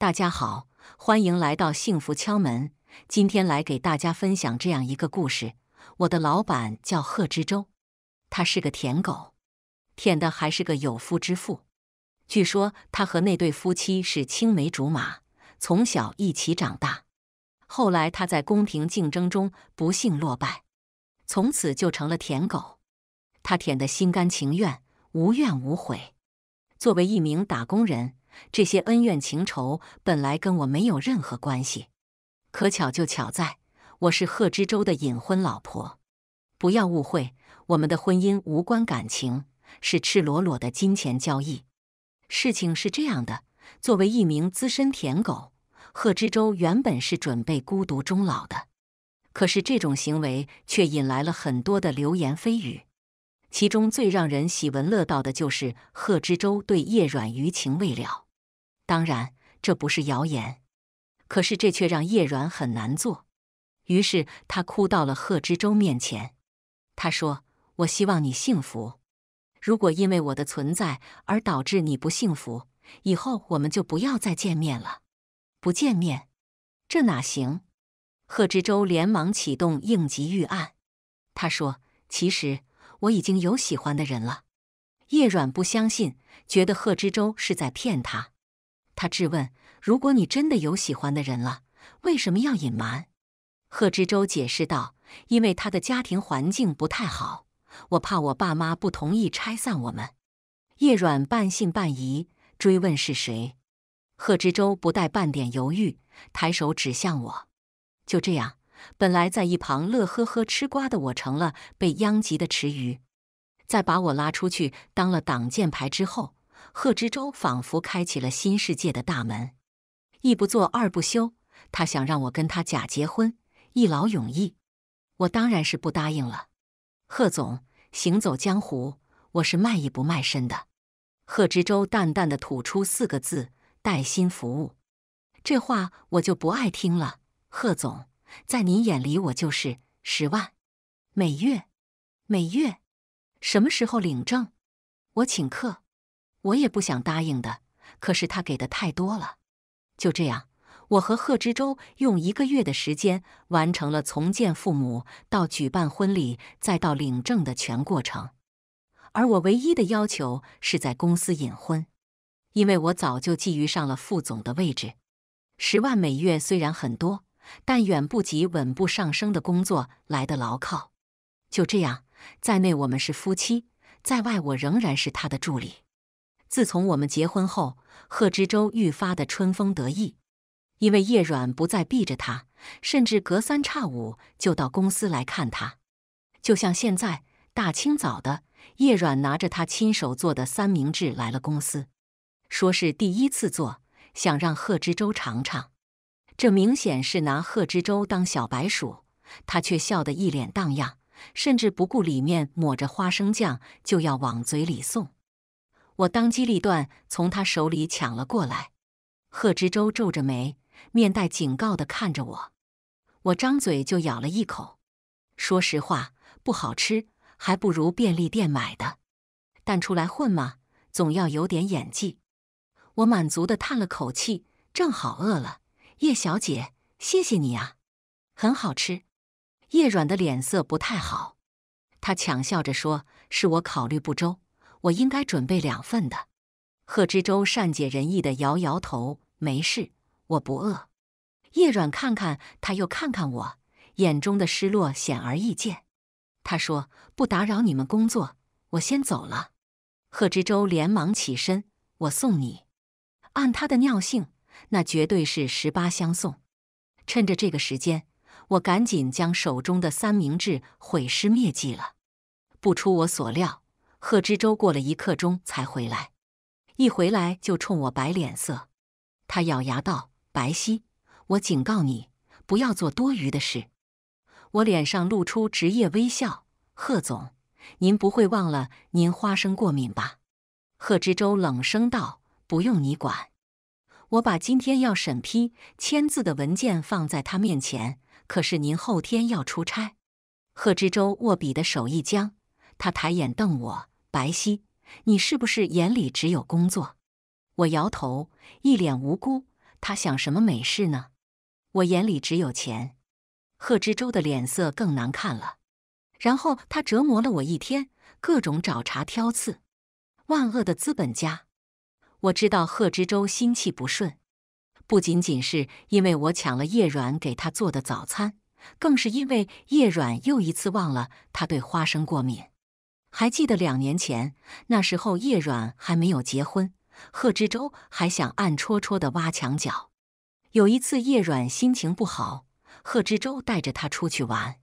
大家好，欢迎来到幸福敲门。今天来给大家分享这样一个故事。我的老板叫贺知州，他是个舔狗，舔的还是个有夫之妇。据说他和那对夫妻是青梅竹马，从小一起长大。后来他在公平竞争中不幸落败，从此就成了舔狗。他舔得心甘情愿，无怨无悔。作为一名打工人。这些恩怨情仇本来跟我没有任何关系，可巧就巧在我是贺知州的隐婚老婆。不要误会，我们的婚姻无关感情，是赤裸裸的金钱交易。事情是这样的：作为一名资深舔狗，贺知州原本是准备孤独终老的，可是这种行为却引来了很多的流言蜚语。其中最让人喜闻乐道的就是贺知州对叶软余情未了。当然，这不是谣言，可是这却让叶软很难做。于是他哭到了贺知州面前，他说：“我希望你幸福。如果因为我的存在而导致你不幸福，以后我们就不要再见面了。不见面，这哪行？”贺知州连忙启动应急预案，他说：“其实。”我已经有喜欢的人了，叶软不相信，觉得贺知州是在骗他。他质问：“如果你真的有喜欢的人了，为什么要隐瞒？”贺知州解释道：“因为他的家庭环境不太好，我怕我爸妈不同意拆散我们。”叶软半信半疑，追问是谁。贺知州不带半点犹豫，抬手指向我。就这样。本来在一旁乐呵呵吃瓜的我，成了被殃及的池鱼。在把我拉出去当了挡箭牌之后，贺知州仿佛开启了新世界的大门。一不做二不休，他想让我跟他假结婚，一劳永逸。我当然是不答应了。贺总，行走江湖，我是卖艺不卖身的。贺知州淡淡的吐出四个字：带薪服务。这话我就不爱听了，贺总。在您眼里，我就是十万每月，每月什么时候领证？我请客，我也不想答应的。可是他给的太多了。就这样，我和贺知州用一个月的时间完成了从见父母到举办婚礼再到领证的全过程。而我唯一的要求是在公司隐婚，因为我早就觊觎上了副总的位置。十万每月虽然很多。但远不及稳步上升的工作来的牢靠。就这样，在内我们是夫妻，在外我仍然是他的助理。自从我们结婚后，贺知州愈发的春风得意，因为叶软不再避着他，甚至隔三差五就到公司来看他。就像现在，大清早的，叶软拿着他亲手做的三明治来了公司，说是第一次做，想让贺知州尝尝。这明显是拿贺知州当小白鼠，他却笑得一脸荡漾，甚至不顾里面抹着花生酱就要往嘴里送。我当机立断从他手里抢了过来。贺知州皱着眉，面带警告地看着我。我张嘴就咬了一口，说实话不好吃，还不如便利店买的。但出来混嘛，总要有点演技。我满足地叹了口气，正好饿了。叶小姐，谢谢你啊，很好吃。叶软的脸色不太好，他强笑着说：“是我考虑不周，我应该准备两份的。”贺知州善解人意的摇摇头：“没事，我不饿。”叶软看看他，又看看我，眼中的失落显而易见。他说：“不打扰你们工作，我先走了。”贺知州连忙起身：“我送你。”按他的尿性。那绝对是十八相送。趁着这个时间，我赶紧将手中的三明治毁尸灭迹了。不出我所料，贺知州过了一刻钟才回来，一回来就冲我摆脸色。他咬牙道：“白皙，我警告你，不要做多余的事。”我脸上露出职业微笑：“贺总，您不会忘了您花生过敏吧？”贺知州冷声道：“不用你管。”我把今天要审批签字的文件放在他面前，可是您后天要出差。贺知州握笔的手一僵，他抬眼瞪我：“白皙，你是不是眼里只有工作？”我摇头，一脸无辜。他想什么美事呢？我眼里只有钱。贺知州的脸色更难看了。然后他折磨了我一天，各种找茬挑刺。万恶的资本家！我知道贺知州心气不顺，不仅仅是因为我抢了叶软给他做的早餐，更是因为叶软又一次忘了他对花生过敏。还记得两年前，那时候叶软还没有结婚，贺知州还想暗戳戳的挖墙脚。有一次叶软心情不好，贺知州带着他出去玩，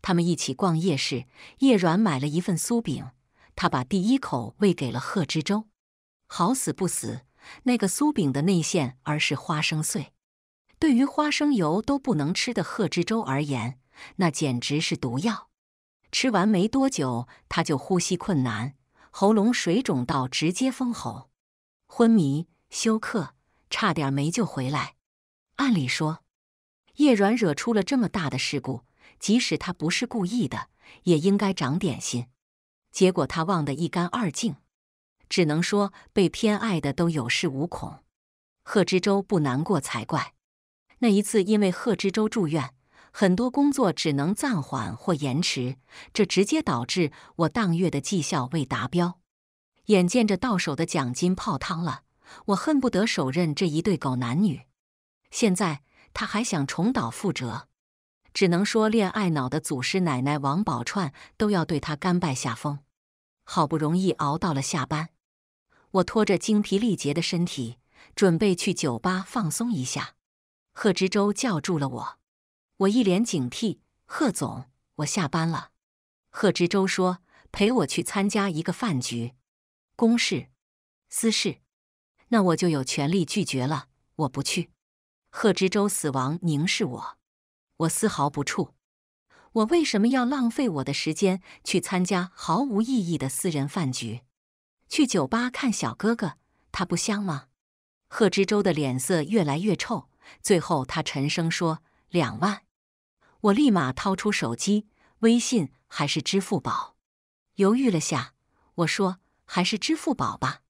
他们一起逛夜市，叶软买了一份酥饼，他把第一口喂给了贺知州。好死不死，那个酥饼的内馅儿是花生碎，对于花生油都不能吃的贺知州而言，那简直是毒药。吃完没多久，他就呼吸困难，喉咙水肿到直接封喉，昏迷休克，差点没救回来。按理说，叶软惹出了这么大的事故，即使他不是故意的，也应该长点心。结果他忘得一干二净。只能说被偏爱的都有恃无恐，贺知州不难过才怪。那一次因为贺知州住院，很多工作只能暂缓或延迟，这直接导致我当月的绩效未达标。眼见着到手的奖金泡汤了，我恨不得手刃这一对狗男女。现在他还想重蹈覆辙，只能说恋爱脑的祖师奶奶王宝钏都要对他甘拜下风。好不容易熬到了下班。我拖着精疲力竭的身体，准备去酒吧放松一下。贺知州叫住了我，我一脸警惕：“贺总，我下班了。”贺知州说：“陪我去参加一个饭局，公事、私事。”那我就有权利拒绝了，我不去。贺知州死亡凝视我，我丝毫不怵。我为什么要浪费我的时间去参加毫无意义的私人饭局？去酒吧看小哥哥，他不香吗？贺知州的脸色越来越臭，最后他沉声说：“两万。”我立马掏出手机，微信还是支付宝？犹豫了下，我说：“还是支付宝吧。”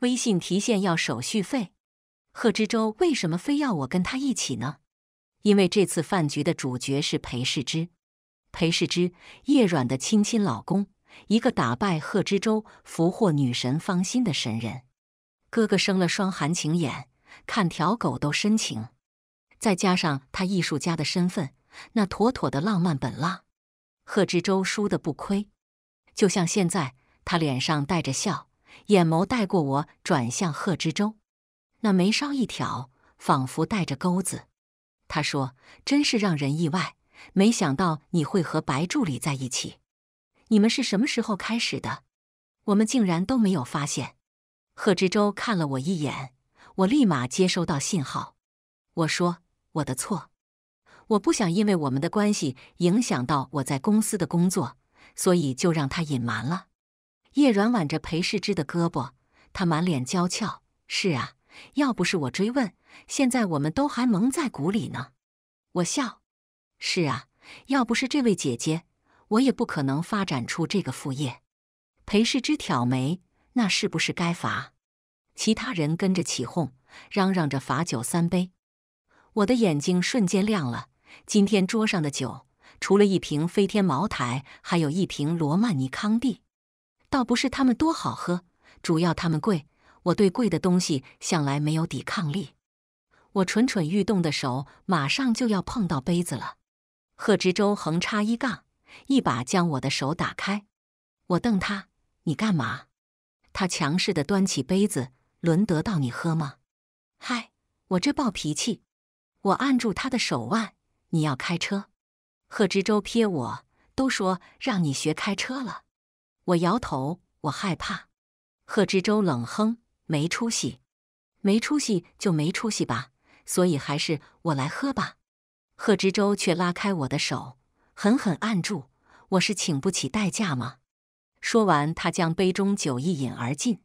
微信提现要手续费。贺知州为什么非要我跟他一起呢？因为这次饭局的主角是裴世之，裴世之叶软的亲亲老公。一个打败贺知州、俘获女神芳心的神人，哥哥生了双含情眼，看条狗都深情。再加上他艺术家的身份，那妥妥的浪漫本浪。贺知州输的不亏，就像现在，他脸上带着笑，眼眸带过我，转向贺知州，那眉梢一挑，仿佛带着钩子。他说：“真是让人意外，没想到你会和白助理在一起。”你们是什么时候开始的？我们竟然都没有发现。贺知州看了我一眼，我立马接收到信号。我说：“我的错，我不想因为我们的关系影响到我在公司的工作，所以就让他隐瞒了。”叶软挽着裴世之的胳膊，他满脸娇俏。是啊，要不是我追问，现在我们都还蒙在鼓里呢。我笑。是啊，要不是这位姐姐。我也不可能发展出这个副业。裴世之挑眉，那是不是该罚？其他人跟着起哄，嚷嚷着罚酒三杯。我的眼睛瞬间亮了。今天桌上的酒，除了一瓶飞天茅台，还有一瓶罗曼尼康帝。倒不是他们多好喝，主要他们贵。我对贵的东西向来没有抵抗力。我蠢蠢欲动的手马上就要碰到杯子了。贺知州横插一杠。一把将我的手打开，我瞪他：“你干嘛？”他强势的端起杯子：“轮得到你喝吗？”嗨，我这暴脾气！我按住他的手腕：“你要开车？”贺知州瞥我，都说让你学开车了。我摇头，我害怕。贺知州冷哼：“没出息，没出息就没出息吧。所以还是我来喝吧。”贺知州却拉开我的手。狠狠按住，我是请不起代价吗？说完，他将杯中酒一饮而尽。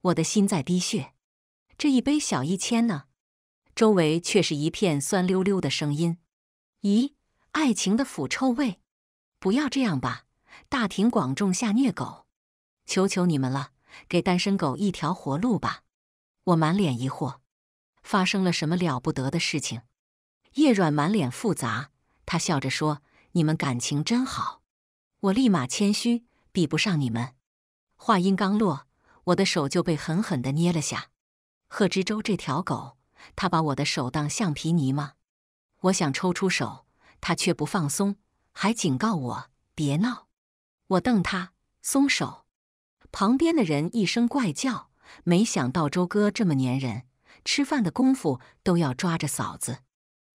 我的心在滴血。这一杯小一千呢？周围却是一片酸溜溜的声音。咦，爱情的腐臭味！不要这样吧，大庭广众下虐狗，求求你们了，给单身狗一条活路吧！我满脸疑惑。发生了什么了不得的事情？叶软满脸复杂，他笑着说：“你们感情真好。”我立马谦虚：“比不上你们。”话音刚落，我的手就被狠狠地捏了下。贺知州这条狗，他把我的手当橡皮泥吗？我想抽出手，他却不放松，还警告我别闹。我瞪他，松手。旁边的人一声怪叫，没想到周哥这么粘人，吃饭的功夫都要抓着嫂子。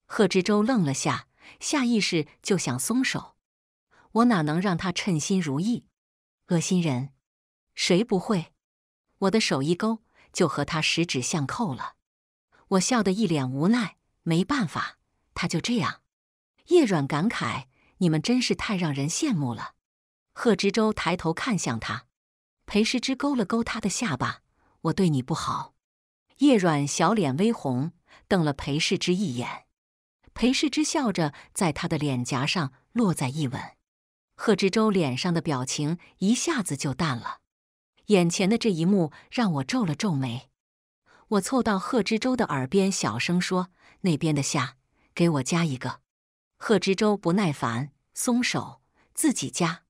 贺知州愣了下，下意识就想松手。我哪能让他称心如意？恶心人，谁不会？我的手一勾，就和他十指相扣了。我笑得一脸无奈，没办法，他就这样。叶软感慨：“你们真是太让人羡慕了。”贺知州抬头看向他，裴师之勾了勾他的下巴：“我对你不好。”叶软小脸微红，瞪了裴世之一眼。裴世之笑着，在他的脸颊上落在一吻。贺知州脸上的表情一下子就淡了。眼前的这一幕让我皱了皱眉。我凑到贺知州的耳边小声说：“那边的虾，给我加一个。”贺知州不耐烦，松手，自己加。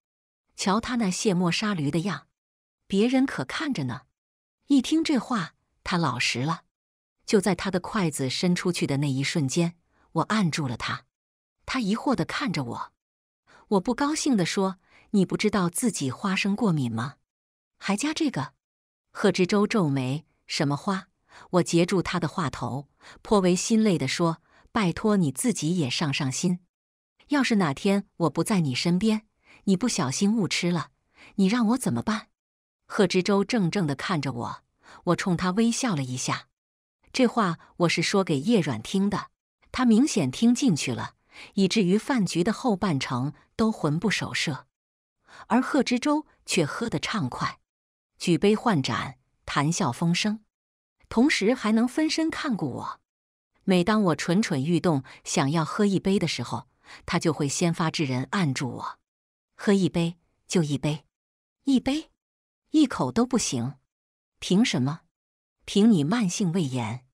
瞧他那卸磨杀驴的样，别人可看着呢。一听这话，他老实了。就在他的筷子伸出去的那一瞬间，我按住了他。他疑惑地看着我，我不高兴地说：“你不知道自己花生过敏吗？还加这个？”贺知州皱眉：“什么花？”我截住他的话头，颇为心累地说：“拜托你自己也上上心。要是哪天我不在你身边，你不小心误吃了，你让我怎么办？”贺知州怔怔地看着我，我冲他微笑了一下。这话我是说给叶软听的，他明显听进去了，以至于饭局的后半程都魂不守舍。而贺知州却喝得畅快，举杯换盏，谈笑风生，同时还能分身看顾我。每当我蠢蠢欲动，想要喝一杯的时候，他就会先发制人，按住我。喝一杯就一杯，一杯，一口都不行。凭什么？凭你慢性胃炎？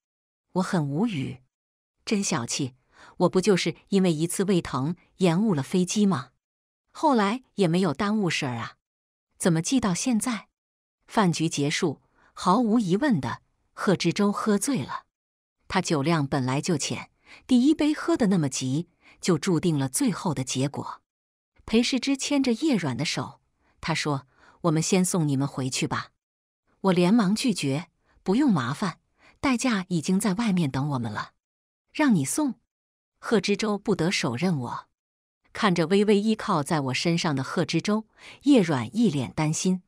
我很无语，真小气。我不就是因为一次胃疼延误了飞机吗？后来也没有耽误事儿啊，怎么记到现在？饭局结束，毫无疑问的，贺知州喝醉了。他酒量本来就浅，第一杯喝的那么急，就注定了最后的结果。裴世之牵着叶软的手，他说：“我们先送你们回去吧。”我连忙拒绝：“不用麻烦，代驾已经在外面等我们了，让你送。”贺知州不得手刃我，看着微微依靠在我身上的贺知州，叶软一脸担心。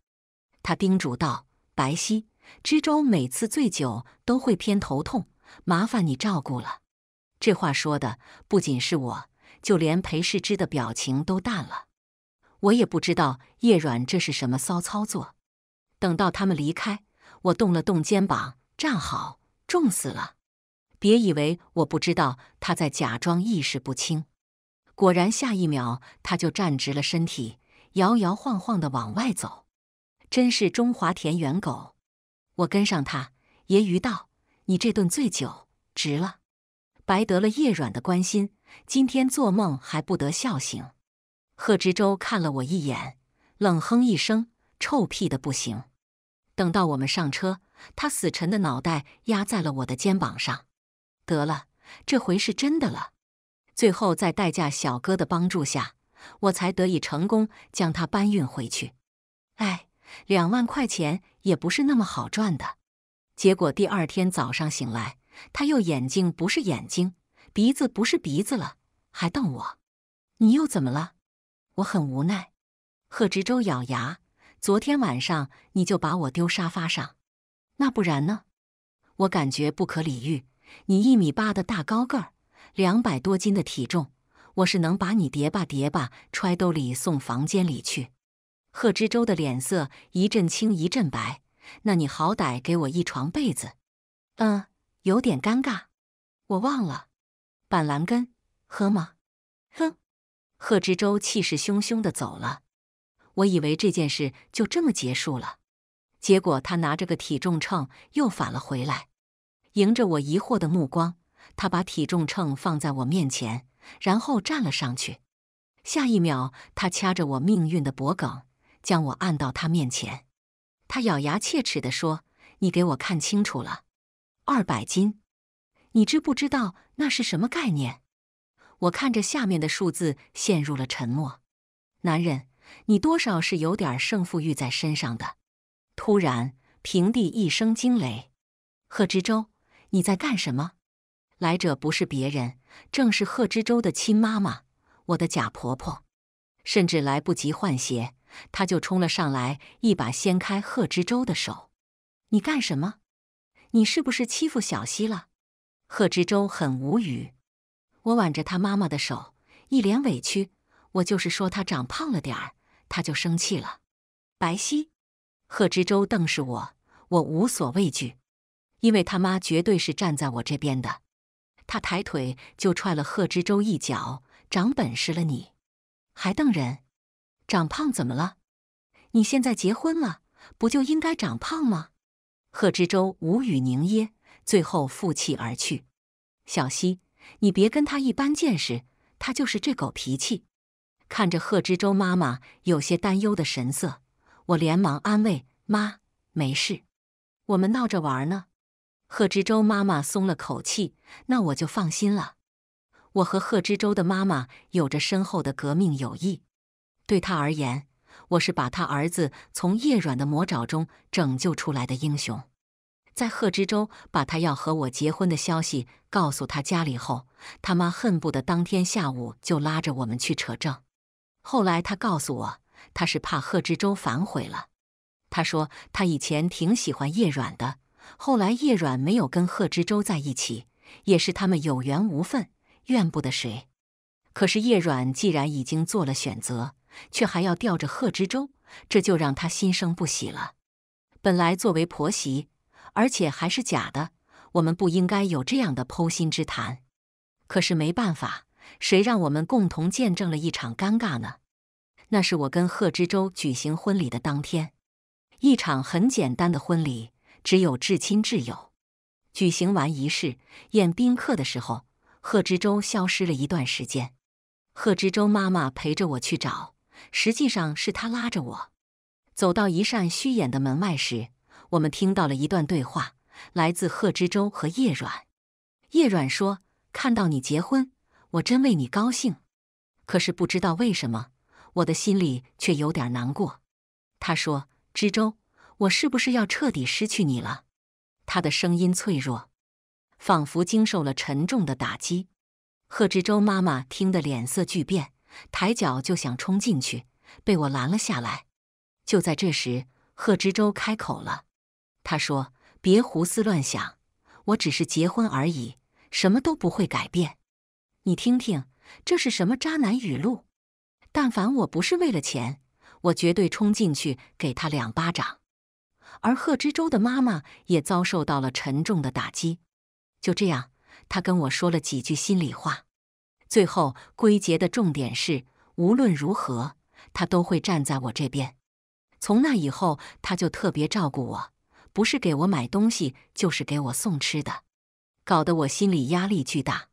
他叮嘱道：“白皙，知州每次醉酒都会偏头痛，麻烦你照顾了。”这话说的不仅是我。就连裴世之的表情都淡了，我也不知道叶软这是什么骚操作。等到他们离开，我动了动肩膀，站好，重死了。别以为我不知道他在假装意识不清。果然，下一秒他就站直了身体，摇摇晃晃的往外走，真是中华田园狗。我跟上他，揶揄道：“你这顿醉酒值了，白得了叶软的关心。”今天做梦还不得笑醒。贺知州看了我一眼，冷哼一声：“臭屁的不行。”等到我们上车，他死沉的脑袋压在了我的肩膀上。得了，这回是真的了。最后在代驾小哥的帮助下，我才得以成功将他搬运回去。哎，两万块钱也不是那么好赚的。结果第二天早上醒来，他又眼睛不是眼睛。鼻子不是鼻子了，还瞪我，你又怎么了？我很无奈。贺知州咬牙，昨天晚上你就把我丢沙发上，那不然呢？我感觉不可理喻。你一米八的大高个儿，两百多斤的体重，我是能把你叠吧叠吧揣兜里送房间里去。贺知州的脸色一阵青一阵白，那你好歹给我一床被子。嗯，有点尴尬，我忘了。板蓝根，喝吗？哼！贺知州气势汹汹的走了。我以为这件事就这么结束了，结果他拿着个体重秤又返了回来。迎着我疑惑的目光，他把体重秤放在我面前，然后站了上去。下一秒，他掐着我命运的脖颈，将我按到他面前。他咬牙切齿地说：“你给我看清楚了，二百斤，你知不知道那是什么概念？”我看着下面的数字，陷入了沉默。男人，你多少是有点胜负欲在身上的。突然，平地一声惊雷：“贺知州，你在干什么？”来者不是别人，正是贺知州的亲妈妈。我的假婆婆，甚至来不及换鞋，她就冲了上来，一把掀开贺知州的手。你干什么？你是不是欺负小希了？贺知州很无语。我挽着他妈妈的手，一脸委屈。我就是说他长胖了点儿，他就生气了。白皙，贺知州瞪视我，我无所畏惧，因为他妈绝对是站在我这边的。他抬腿就踹了贺知州一脚。长本事了，你还瞪人？长胖怎么了？你现在结婚了，不就应该长胖吗？贺知州无语凝噎，最后负气而去。小希，你别跟他一般见识，他就是这狗脾气。看着贺知州妈妈有些担忧的神色，我连忙安慰妈：“没事，我们闹着玩呢。”贺知州妈妈松了口气，那我就放心了。我和贺知州的妈妈有着深厚的革命友谊，对他而言，我是把他儿子从叶软的魔爪中拯救出来的英雄。在贺知州把他要和我结婚的消息告诉他家里后，他妈恨不得当天下午就拉着我们去扯证。后来他告诉我，他是怕贺知州反悔了。他说他以前挺喜欢叶软的，后来叶软没有跟贺知州在一起，也是他们有缘无分。怨不得谁，可是叶软既然已经做了选择，却还要吊着贺知州，这就让他心生不喜了。本来作为婆媳，而且还是假的，我们不应该有这样的剖心之谈。可是没办法，谁让我们共同见证了一场尴尬呢？那是我跟贺知州举行婚礼的当天，一场很简单的婚礼，只有至亲挚友。举行完仪式，宴宾客的时候。贺知州消失了一段时间，贺知州妈妈陪着我去找，实际上是他拉着我走到一扇虚掩的门外时，我们听到了一段对话，来自贺知州和叶软。叶软说：“看到你结婚，我真为你高兴，可是不知道为什么，我的心里却有点难过。”他说：“知州，我是不是要彻底失去你了？”他的声音脆弱。仿佛经受了沉重的打击，贺知州妈妈听得脸色巨变，抬脚就想冲进去，被我拦了下来。就在这时，贺知州开口了，他说：“别胡思乱想，我只是结婚而已，什么都不会改变。你听听，这是什么渣男语录？但凡我不是为了钱，我绝对冲进去给他两巴掌。”而贺知州的妈妈也遭受到了沉重的打击。就这样，他跟我说了几句心里话，最后归结的重点是，无论如何，他都会站在我这边。从那以后，他就特别照顾我，不是给我买东西，就是给我送吃的，搞得我心里压力巨大。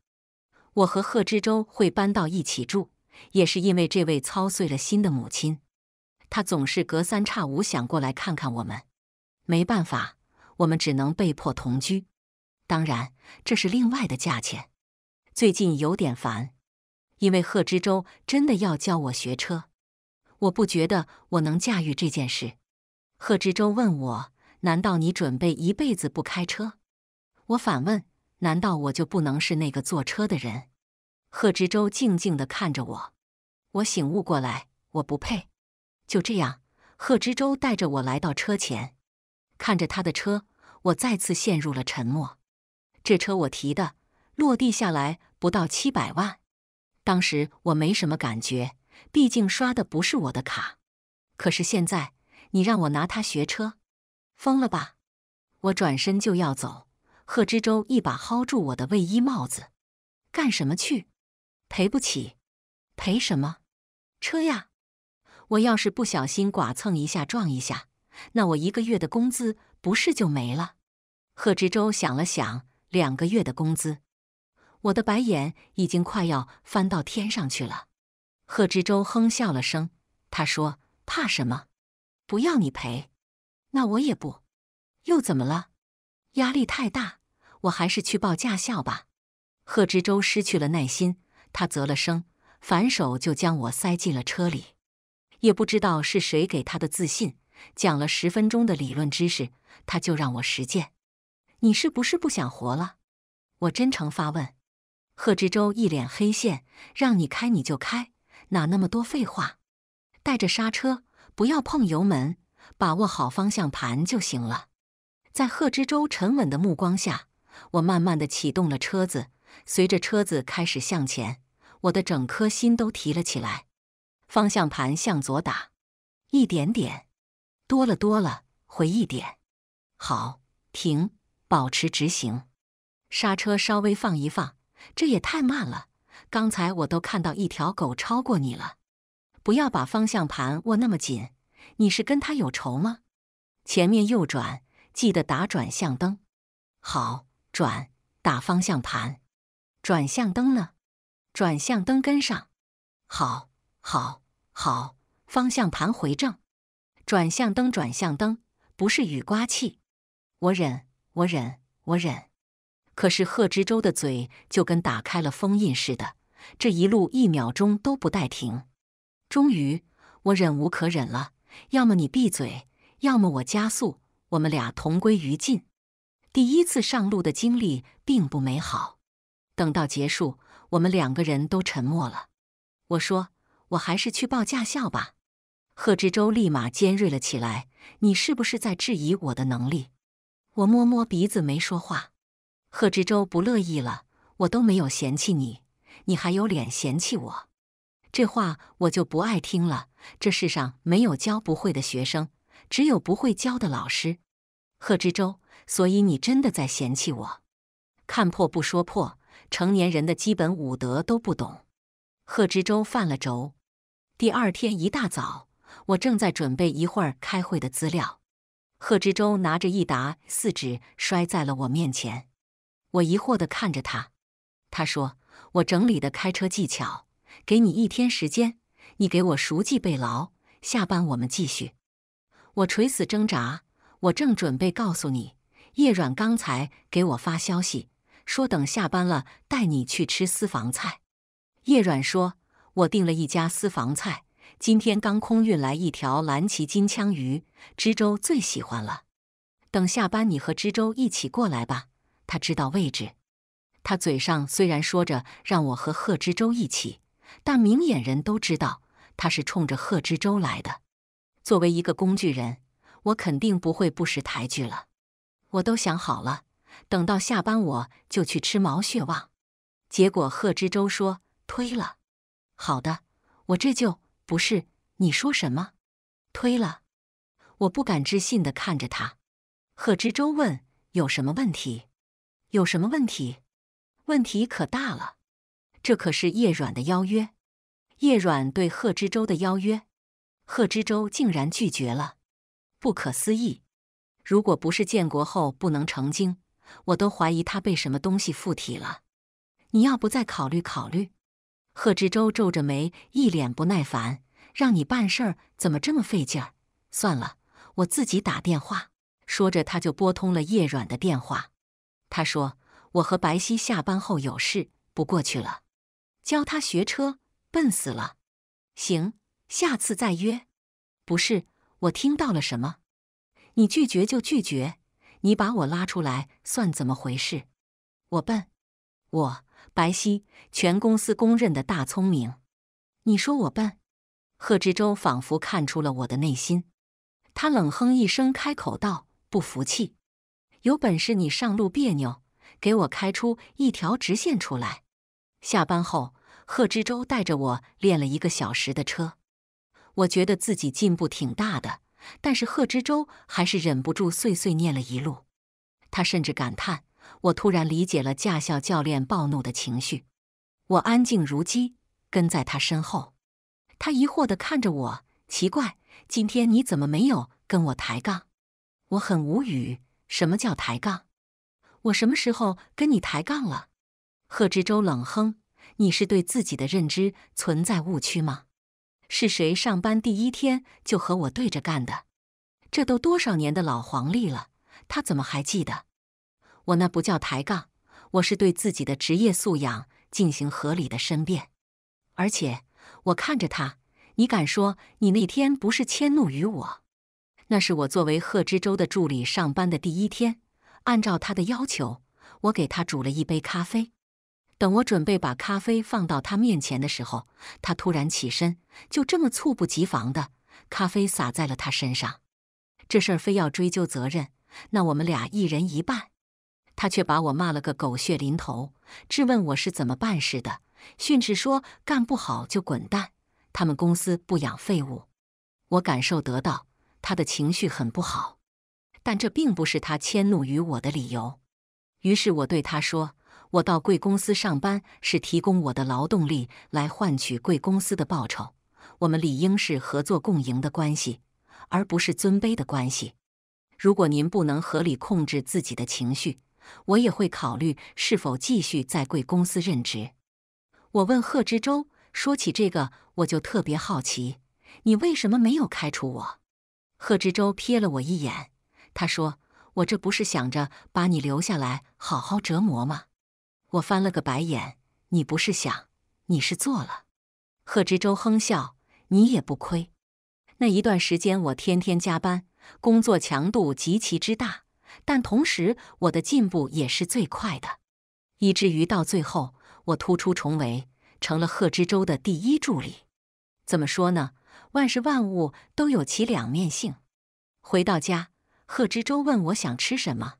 我和贺知州会搬到一起住，也是因为这位操碎了心的母亲，她总是隔三差五想过来看看我们。没办法，我们只能被迫同居。当然，这是另外的价钱。最近有点烦，因为贺知州真的要教我学车，我不觉得我能驾驭这件事。贺知州问我：“难道你准备一辈子不开车？”我反问：“难道我就不能是那个坐车的人？”贺知州静静地看着我，我醒悟过来，我不配。就这样，贺知州带着我来到车前，看着他的车，我再次陷入了沉默。这车我提的，落地下来不到七百万。当时我没什么感觉，毕竟刷的不是我的卡。可是现在你让我拿它学车，疯了吧？我转身就要走，贺知州一把薅住我的卫衣帽子：“干什么去？赔不起？赔什么？车呀！我要是不小心剐蹭一下撞一下，那我一个月的工资不是就没了？”贺知州想了想。两个月的工资。我的白眼已经快要翻到天上去了。贺知州哼笑了声，他说：“怕什么？不要你赔，那我也不。又怎么了？压力太大，我还是去报驾校吧。”贺知州失去了耐心，他啧了声，反手就将我塞进了车里。也不知道是谁给他的自信，讲了十分钟的理论知识，他就让我实践。你是不是不想活了？我真诚发问。贺知州一脸黑线，让你开你就开，哪那么多废话？带着刹车，不要碰油门，把握好方向盘就行了。在贺知州沉稳的目光下，我慢慢的启动了车子。随着车子开始向前，我的整颗心都提了起来。方向盘向左打，一点点，多了多了，回一点。好，停，保持直行。刹车稍微放一放。这也太慢了！刚才我都看到一条狗超过你了。不要把方向盘握那么紧，你是跟他有仇吗？前面右转，记得打转向灯。好，转，打方向盘。转向灯呢？转向灯跟上。好，好，好，方向盘回正。转向灯，转向灯，不是雨刮器。我忍，我忍，我忍。可是贺知州的嘴就跟打开了封印似的，这一路一秒钟都不带停。终于，我忍无可忍了，要么你闭嘴，要么我加速，我们俩同归于尽。第一次上路的经历并不美好。等到结束，我们两个人都沉默了。我说：“我还是去报驾校吧。”贺知州立马尖锐了起来：“你是不是在质疑我的能力？”我摸摸鼻子，没说话。贺知州不乐意了，我都没有嫌弃你，你还有脸嫌弃我？这话我就不爱听了。这世上没有教不会的学生，只有不会教的老师。贺知州，所以你真的在嫌弃我？看破不说破，成年人的基本武德都不懂。贺知州犯了轴。第二天一大早，我正在准备一会儿开会的资料，贺知州拿着一沓四纸摔在了我面前。我疑惑地看着他，他说：“我整理的开车技巧，给你一天时间，你给我熟记背牢。下班我们继续。”我垂死挣扎，我正准备告诉你，叶软刚才给我发消息，说等下班了带你去吃私房菜。叶软说：“我订了一家私房菜，今天刚空运来一条蓝鳍金枪鱼，知州最喜欢了。等下班你和知州一起过来吧。”他知道位置，他嘴上虽然说着让我和贺知州一起，但明眼人都知道他是冲着贺知州来的。作为一个工具人，我肯定不会不识抬举了。我都想好了，等到下班我就去吃毛血旺。结果贺知州说推了。好的，我这就不是你说什么推了？我不敢置信地看着他。贺知州问有什么问题？有什么问题？问题可大了，这可是叶软的邀约。叶软对贺知州的邀约，贺知州竟然拒绝了，不可思议！如果不是建国后不能成精，我都怀疑他被什么东西附体了。你要不再考虑考虑？贺知州皱着眉，一脸不耐烦：“让你办事儿怎么这么费劲儿？算了，我自己打电话。”说着，他就拨通了叶软的电话。他说：“我和白皙下班后有事，不过去了。教他学车，笨死了。行，下次再约。不是，我听到了什么？你拒绝就拒绝，你把我拉出来算怎么回事？我笨，我白皙全公司公认的大聪明。你说我笨？”贺知州仿佛看出了我的内心，他冷哼一声，开口道：“不服气。”有本事你上路别扭，给我开出一条直线出来。下班后，贺知州带着我练了一个小时的车，我觉得自己进步挺大的，但是贺知州还是忍不住碎碎念了一路。他甚至感叹：“我突然理解了驾校教练暴怒的情绪。”我安静如鸡，跟在他身后。他疑惑地看着我，奇怪：“今天你怎么没有跟我抬杠？”我很无语。什么叫抬杠？我什么时候跟你抬杠了？贺知州冷哼：“你是对自己的认知存在误区吗？是谁上班第一天就和我对着干的？这都多少年的老黄历了，他怎么还记得？我那不叫抬杠，我是对自己的职业素养进行合理的申辩。而且我看着他，你敢说你那天不是迁怒于我？那是我作为贺知州的助理上班的第一天。”按照他的要求，我给他煮了一杯咖啡。等我准备把咖啡放到他面前的时候，他突然起身，就这么猝不及防的，咖啡洒在了他身上。这事儿非要追究责任，那我们俩一人一半。他却把我骂了个狗血淋头，质问我是怎么办事的，训斥说干不好就滚蛋，他们公司不养废物。我感受得到他的情绪很不好。但这并不是他迁怒于我的理由，于是我对他说：“我到贵公司上班是提供我的劳动力来换取贵公司的报酬，我们理应是合作共赢的关系，而不是尊卑的关系。如果您不能合理控制自己的情绪，我也会考虑是否继续在贵公司任职。”我问贺知洲：“说起这个，我就特别好奇，你为什么没有开除我？”贺知洲瞥了我一眼。他说：“我这不是想着把你留下来好好折磨吗？”我翻了个白眼：“你不是想，你是做了。”贺知洲哼笑：“你也不亏。那一段时间我天天加班，工作强度极其之大，但同时我的进步也是最快的，以至于到最后我突出重围，成了贺知州的第一助理。怎么说呢？万事万物都有其两面性。回到家。贺知州问我想吃什么，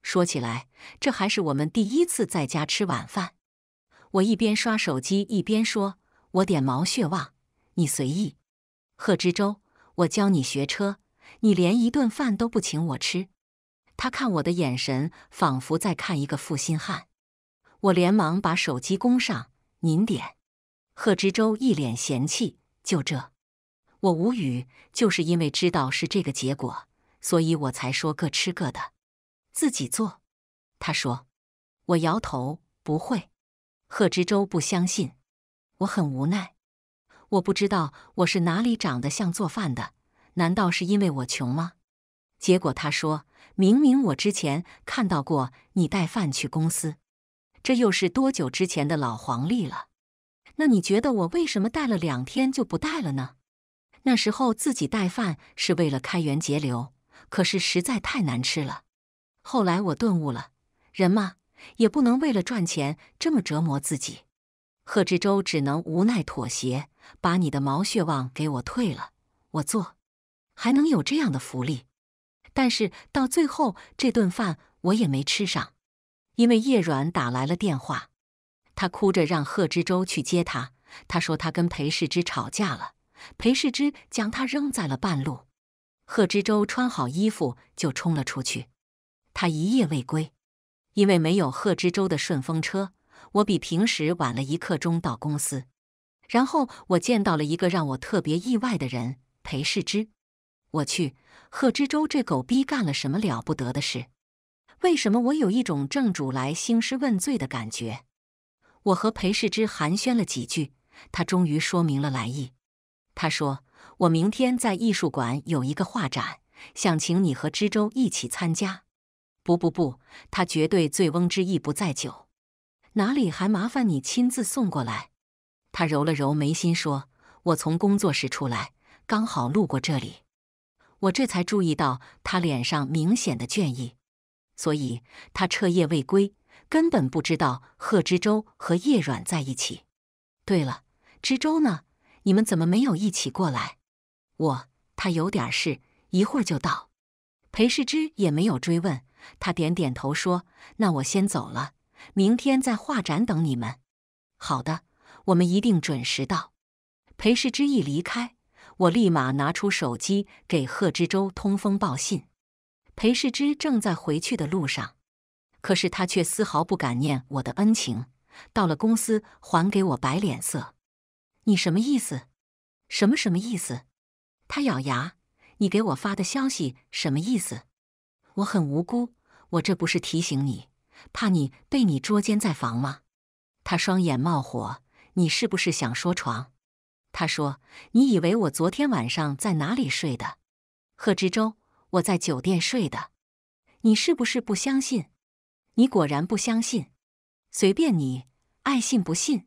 说起来，这还是我们第一次在家吃晚饭。我一边刷手机一边说：“我点毛血旺，你随意。”贺知州，我教你学车，你连一顿饭都不请我吃。他看我的眼神仿佛在看一个负心汉。我连忙把手机供上，您点。贺知洲一脸嫌弃：“就这？”我无语，就是因为知道是这个结果。所以我才说各吃各的，自己做。他说，我摇头不会。贺知洲不相信，我很无奈。我不知道我是哪里长得像做饭的，难道是因为我穷吗？结果他说明明我之前看到过你带饭去公司，这又是多久之前的老黄历了？那你觉得我为什么带了两天就不带了呢？那时候自己带饭是为了开源节流。可是实在太难吃了。后来我顿悟了，人嘛，也不能为了赚钱这么折磨自己。贺知州只能无奈妥协，把你的毛血旺给我退了。我做，还能有这样的福利？但是到最后这顿饭我也没吃上，因为叶软打来了电话，他哭着让贺知洲去接他。他说他跟裴世之吵架了，裴世之将他扔在了半路。贺知洲穿好衣服就冲了出去，他一夜未归，因为没有贺知洲的顺风车，我比平时晚了一刻钟到公司。然后我见到了一个让我特别意外的人——裴世之。我去，贺知州这狗逼干了什么了不得的事？为什么我有一种正主来兴师问罪的感觉？我和裴世之寒暄了几句，他终于说明了来意。他说。我明天在艺术馆有一个画展，想请你和知州一起参加。不不不，他绝对醉翁之意不在酒，哪里还麻烦你亲自送过来？他揉了揉眉心说：“我从工作室出来，刚好路过这里，我这才注意到他脸上明显的倦意，所以他彻夜未归，根本不知道贺知州和叶软在一起。对了，知州呢？你们怎么没有一起过来？”我他有点事，一会儿就到。裴世之也没有追问，他点点头说：“那我先走了，明天在画展等你们。”好的，我们一定准时到。裴世之一离开，我立马拿出手机给贺知洲通风报信。裴世之正在回去的路上，可是他却丝毫不感念我的恩情，到了公司还给我摆脸色。你什么意思？什么什么意思？他咬牙：“你给我发的消息什么意思？我很无辜，我这不是提醒你，怕你被你捉奸在房吗？他双眼冒火，你是不是想说床？他说：“你以为我昨天晚上在哪里睡的？”贺知州，我在酒店睡的。你是不是不相信？你果然不相信，随便你，爱信不信。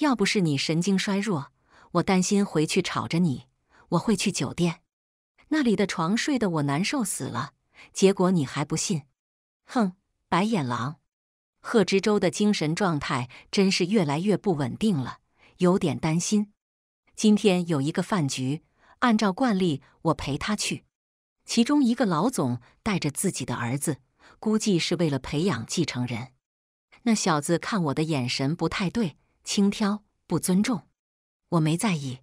要不是你神经衰弱，我担心回去吵着你，我会去酒店，那里的床睡得我难受死了。结果你还不信？哼，白眼狼！贺知州的精神状态真是越来越不稳定了，有点担心。今天有一个饭局，按照惯例我陪他去。其中一个老总带着自己的儿子，估计是为了培养继承人。那小子看我的眼神不太对，轻佻不尊重。我没在意，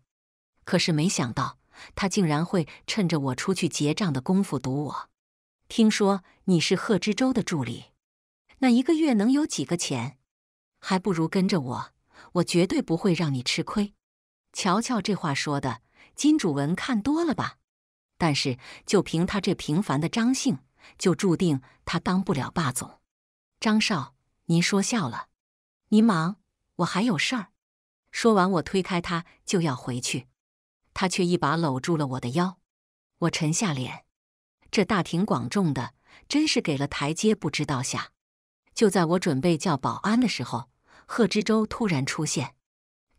可是没想到他竟然会趁着我出去结账的功夫堵我。听说你是贺知州的助理，那一个月能有几个钱？还不如跟着我，我绝对不会让你吃亏。瞧瞧这话说的，金主文看多了吧？但是就凭他这平凡的张姓，就注定他当不了霸总。张少，您说笑了。您忙，我还有事儿。说完，我推开他就要回去，他却一把搂住了我的腰。我沉下脸，这大庭广众的，真是给了台阶不知道下。就在我准备叫保安的时候，贺知州突然出现，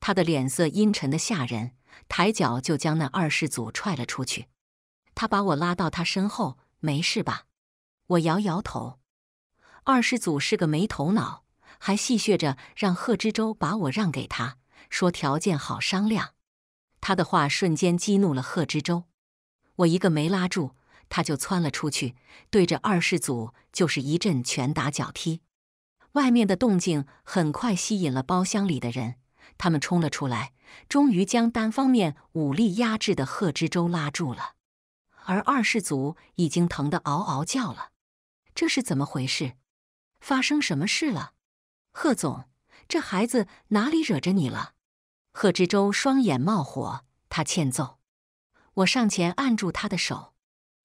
他的脸色阴沉的吓人，抬脚就将那二世祖踹了出去。他把我拉到他身后，没事吧？我摇摇头。二世祖是个没头脑，还戏谑着让贺知州把我让给他，说条件好商量。他的话瞬间激怒了贺知州，我一个没拉住，他就窜了出去，对着二世祖就是一阵拳打脚踢。外面的动静很快吸引了包厢里的人，他们冲了出来，终于将单方面武力压制的贺知州拉住了。而二世祖已经疼得嗷嗷叫了，这是怎么回事？发生什么事了？贺总，这孩子哪里惹着你了？贺知州双眼冒火，他欠揍。我上前按住他的手，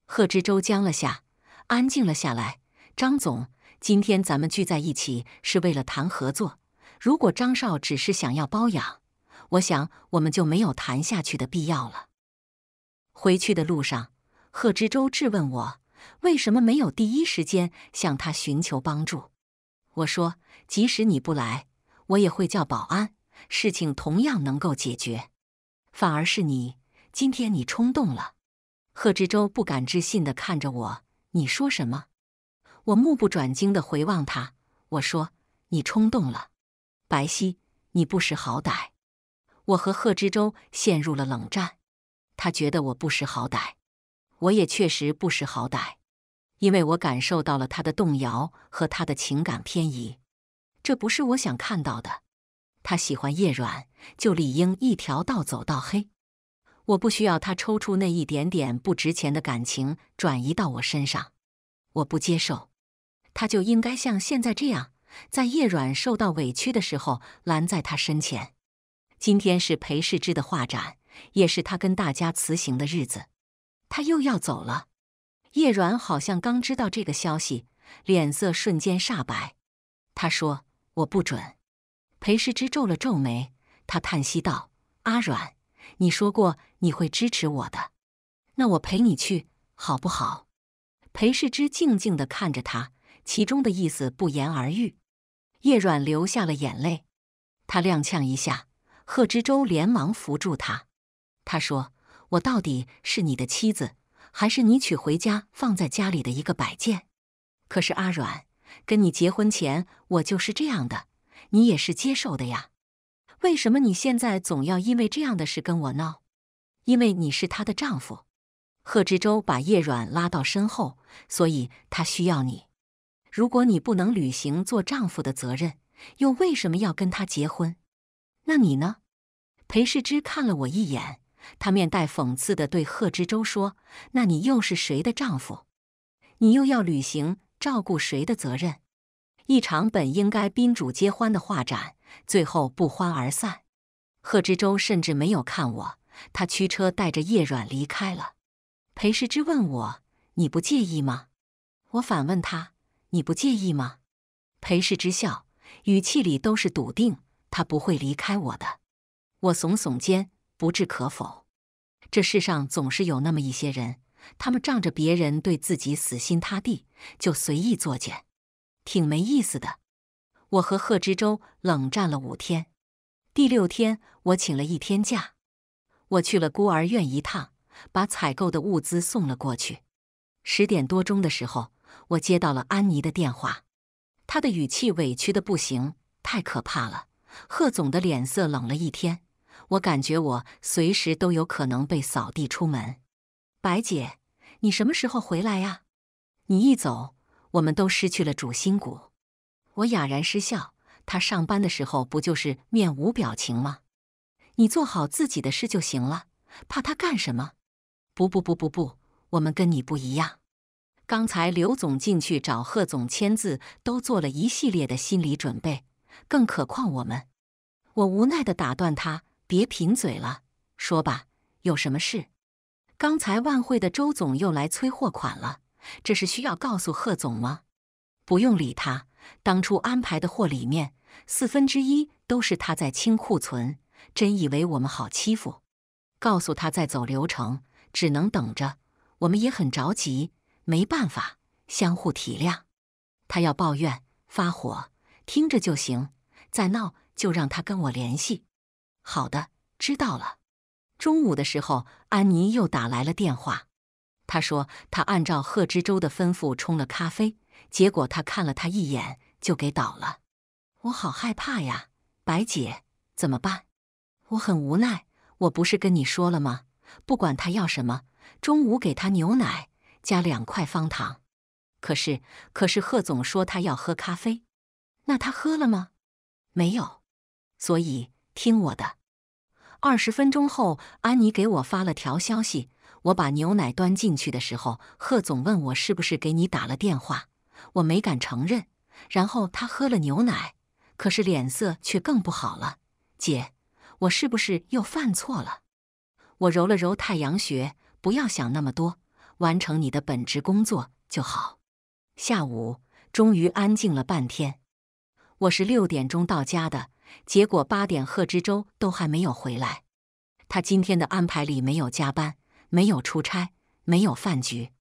贺知州僵了下，安静了下来。张总，今天咱们聚在一起是为了谈合作。如果张少只是想要包养，我想我们就没有谈下去的必要了。回去的路上。贺知州质问我：“为什么没有第一时间向他寻求帮助？”我说：“即使你不来，我也会叫保安，事情同样能够解决。反而是你，今天你冲动了。”贺知州不敢置信地看着我：“你说什么？”我目不转睛地回望他，我说：“你冲动了，白皙，你不识好歹。”我和贺知州陷入了冷战，他觉得我不识好歹。我也确实不识好歹，因为我感受到了他的动摇和他的情感偏移，这不是我想看到的。他喜欢叶软，就理应一条道走到黑。我不需要他抽出那一点点不值钱的感情转移到我身上，我不接受。他就应该像现在这样，在叶软受到委屈的时候拦在他身前。今天是裴世之的画展，也是他跟大家辞行的日子。他又要走了，叶软好像刚知道这个消息，脸色瞬间煞白。他说：“我不准。”裴世之皱了皱眉，他叹息道：“阿软，你说过你会支持我的，那我陪你去好不好？”裴世之静静地看着他，其中的意思不言而喻。叶软流下了眼泪，他踉跄一下，贺知州连忙扶住他，他说。我到底是你的妻子，还是你娶回家放在家里的一个摆件？可是阿软，跟你结婚前我就是这样的，你也是接受的呀。为什么你现在总要因为这样的事跟我闹？因为你是她的丈夫。贺知州把叶软拉到身后，所以他需要你。如果你不能履行做丈夫的责任，又为什么要跟他结婚？那你呢？裴世之看了我一眼。他面带讽刺地对贺知州说：“那你又是谁的丈夫？你又要履行照顾谁的责任？一场本应该宾主皆欢的画展，最后不欢而散。”贺知州甚至没有看我，他驱车带着叶软离开了。裴世之问我：“你不介意吗？”我反问他：“你不介意吗？”裴氏之笑，语气里都是笃定，他不会离开我的。我耸耸肩，不置可否。这世上总是有那么一些人，他们仗着别人对自己死心塌地，就随意作践，挺没意思的。我和贺知州冷战了五天，第六天我请了一天假，我去了孤儿院一趟，把采购的物资送了过去。十点多钟的时候，我接到了安妮的电话，她的语气委屈的不行，太可怕了。贺总的脸色冷了一天，我感觉我随时都有可能被扫地出门。白姐，你什么时候回来呀？你一走，我们都失去了主心骨。我哑然失笑。他上班的时候不就是面无表情吗？你做好自己的事就行了，怕他干什么？不不不不不，我们跟你不一样。刚才刘总进去找贺总签字，都做了一系列的心理准备，更何况我们。我无奈的打断他：“别贫嘴了，说吧，有什么事？刚才万汇的周总又来催货款了，这是需要告诉贺总吗？不用理他。”当初安排的货里面，四分之一都是他在清库存，真以为我们好欺负？告诉他在走流程，只能等着。我们也很着急，没办法，相互体谅。他要抱怨发火，听着就行；再闹，就让他跟我联系。好的，知道了。中午的时候，安妮又打来了电话，她说她按照贺知州的吩咐冲了咖啡。结果他看了他一眼就给倒了，我好害怕呀，白姐怎么办？我很无奈。我不是跟你说了吗？不管他要什么，中午给他牛奶加两块方糖。可是，可是贺总说他要喝咖啡，那他喝了吗？没有。所以听我的。二十分钟后，安妮给我发了条消息。我把牛奶端进去的时候，贺总问我是不是给你打了电话。我没敢承认，然后他喝了牛奶，可是脸色却更不好了。姐，我是不是又犯错了？我揉了揉太阳穴，不要想那么多，完成你的本职工作就好。下午终于安静了半天。我是六点钟到家的，结果八点贺知州都还没有回来。他今天的安排里没有加班，没有出差，没有饭局。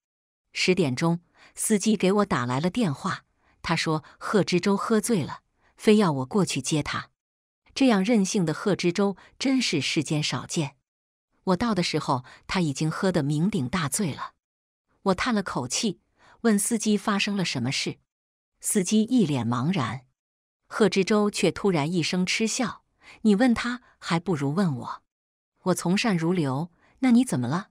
十点钟。司机给我打来了电话，他说贺知州喝醉了，非要我过去接他。这样任性的贺知州真是世间少见。我到的时候，他已经喝得酩酊大醉了。我叹了口气，问司机发生了什么事。司机一脸茫然，贺知州却突然一声嗤笑：“你问他，还不如问我。”我从善如流，那你怎么了？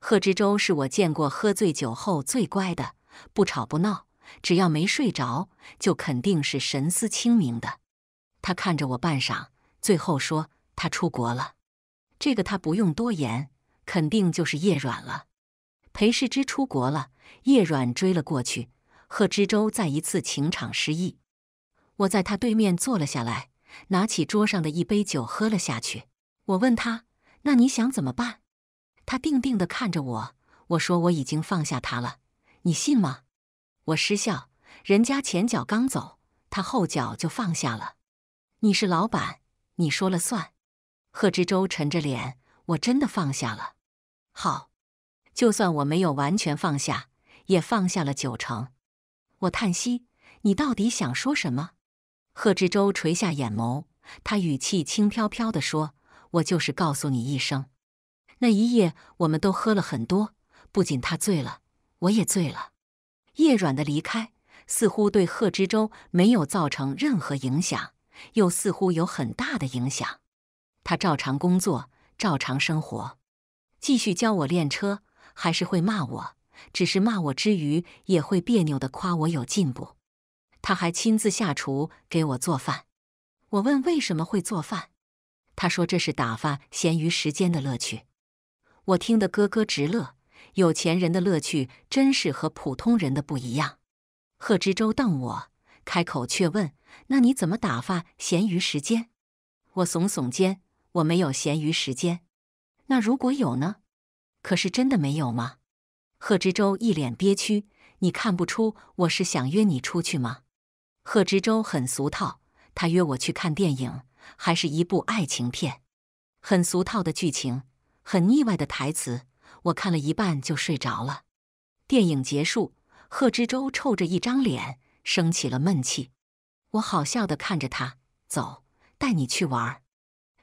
贺知州是我见过喝醉酒后最乖的。不吵不闹，只要没睡着，就肯定是神思清明的。他看着我半晌，最后说：“他出国了。”这个他不用多言，肯定就是叶软了。裴世之出国了，叶软追了过去。贺知州再一次情场失意。我在他对面坐了下来，拿起桌上的一杯酒喝了下去。我问他：“那你想怎么办？”他定定地看着我。我说：“我已经放下他了。”你信吗？我失笑。人家前脚刚走，他后脚就放下了。你是老板，你说了算。贺知州沉着脸，我真的放下了。好，就算我没有完全放下，也放下了九成。我叹息，你到底想说什么？贺知州垂下眼眸，他语气轻飘飘地说：“我就是告诉你一声，那一夜我们都喝了很多，不仅他醉了。”我也醉了，叶软的离开似乎对贺知州没有造成任何影响，又似乎有很大的影响。他照常工作，照常生活，继续教我练车，还是会骂我，只是骂我之余也会别扭的夸我有进步。他还亲自下厨给我做饭。我问为什么会做饭，他说这是打发闲余时间的乐趣。我听得咯咯直乐。有钱人的乐趣真是和普通人的不一样。贺知州瞪我，开口却问：“那你怎么打发闲余时间？”我耸耸肩：“我没有闲余时间。”那如果有呢？可是真的没有吗？贺知州一脸憋屈：“你看不出我是想约你出去吗？”贺知州很俗套，他约我去看电影，还是一部爱情片，很俗套的剧情，很腻歪的台词，我看了一半就睡着了。电影结束，贺知州臭着一张脸，生起了闷气。我好笑的看着他，走，带你去玩。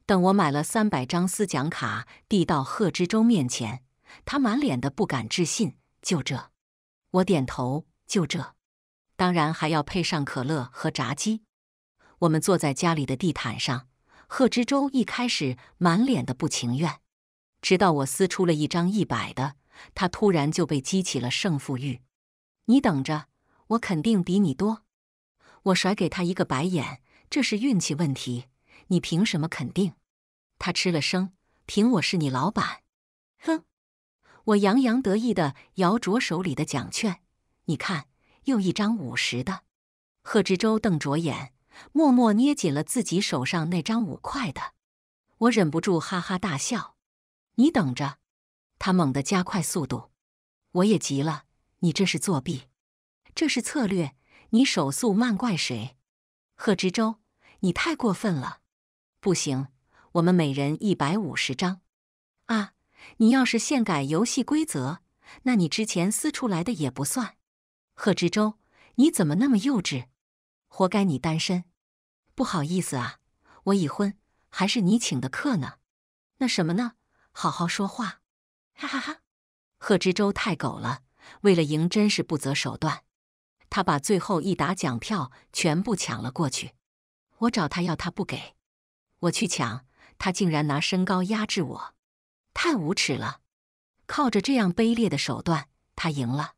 等我买了三百张思奖卡，递到贺知州面前，他满脸的不敢置信。就这，我点头，就这。当然还要配上可乐和炸鸡。我们坐在家里的地毯上，贺知州一开始满脸的不情愿，直到我撕出了一张一百的，他突然就被激起了胜负欲。你等着，我肯定比你多。我甩给他一个白眼，这是运气问题，你凭什么肯定？他吃了声，凭我是你老板。哼！我洋洋得意地摇着手里的奖券，你看。又一张五十的，贺知州瞪着眼，默默捏紧了自己手上那张五块的。我忍不住哈哈大笑。你等着！他猛地加快速度，我也急了。你这是作弊，这是策略。你手速慢怪谁？贺知州，你太过分了！不行，我们每人一百五十张。啊，你要是现改游戏规则，那你之前撕出来的也不算。贺知州，你怎么那么幼稚？活该你单身。不好意思啊，我已婚，还是你请的客呢。那什么呢？好好说话。哈哈哈！贺知州太狗了，为了赢真是不择手段。他把最后一沓奖票全部抢了过去。我找他要，他不给。我去抢，他竟然拿身高压制我，太无耻了！靠着这样卑劣的手段，他赢了。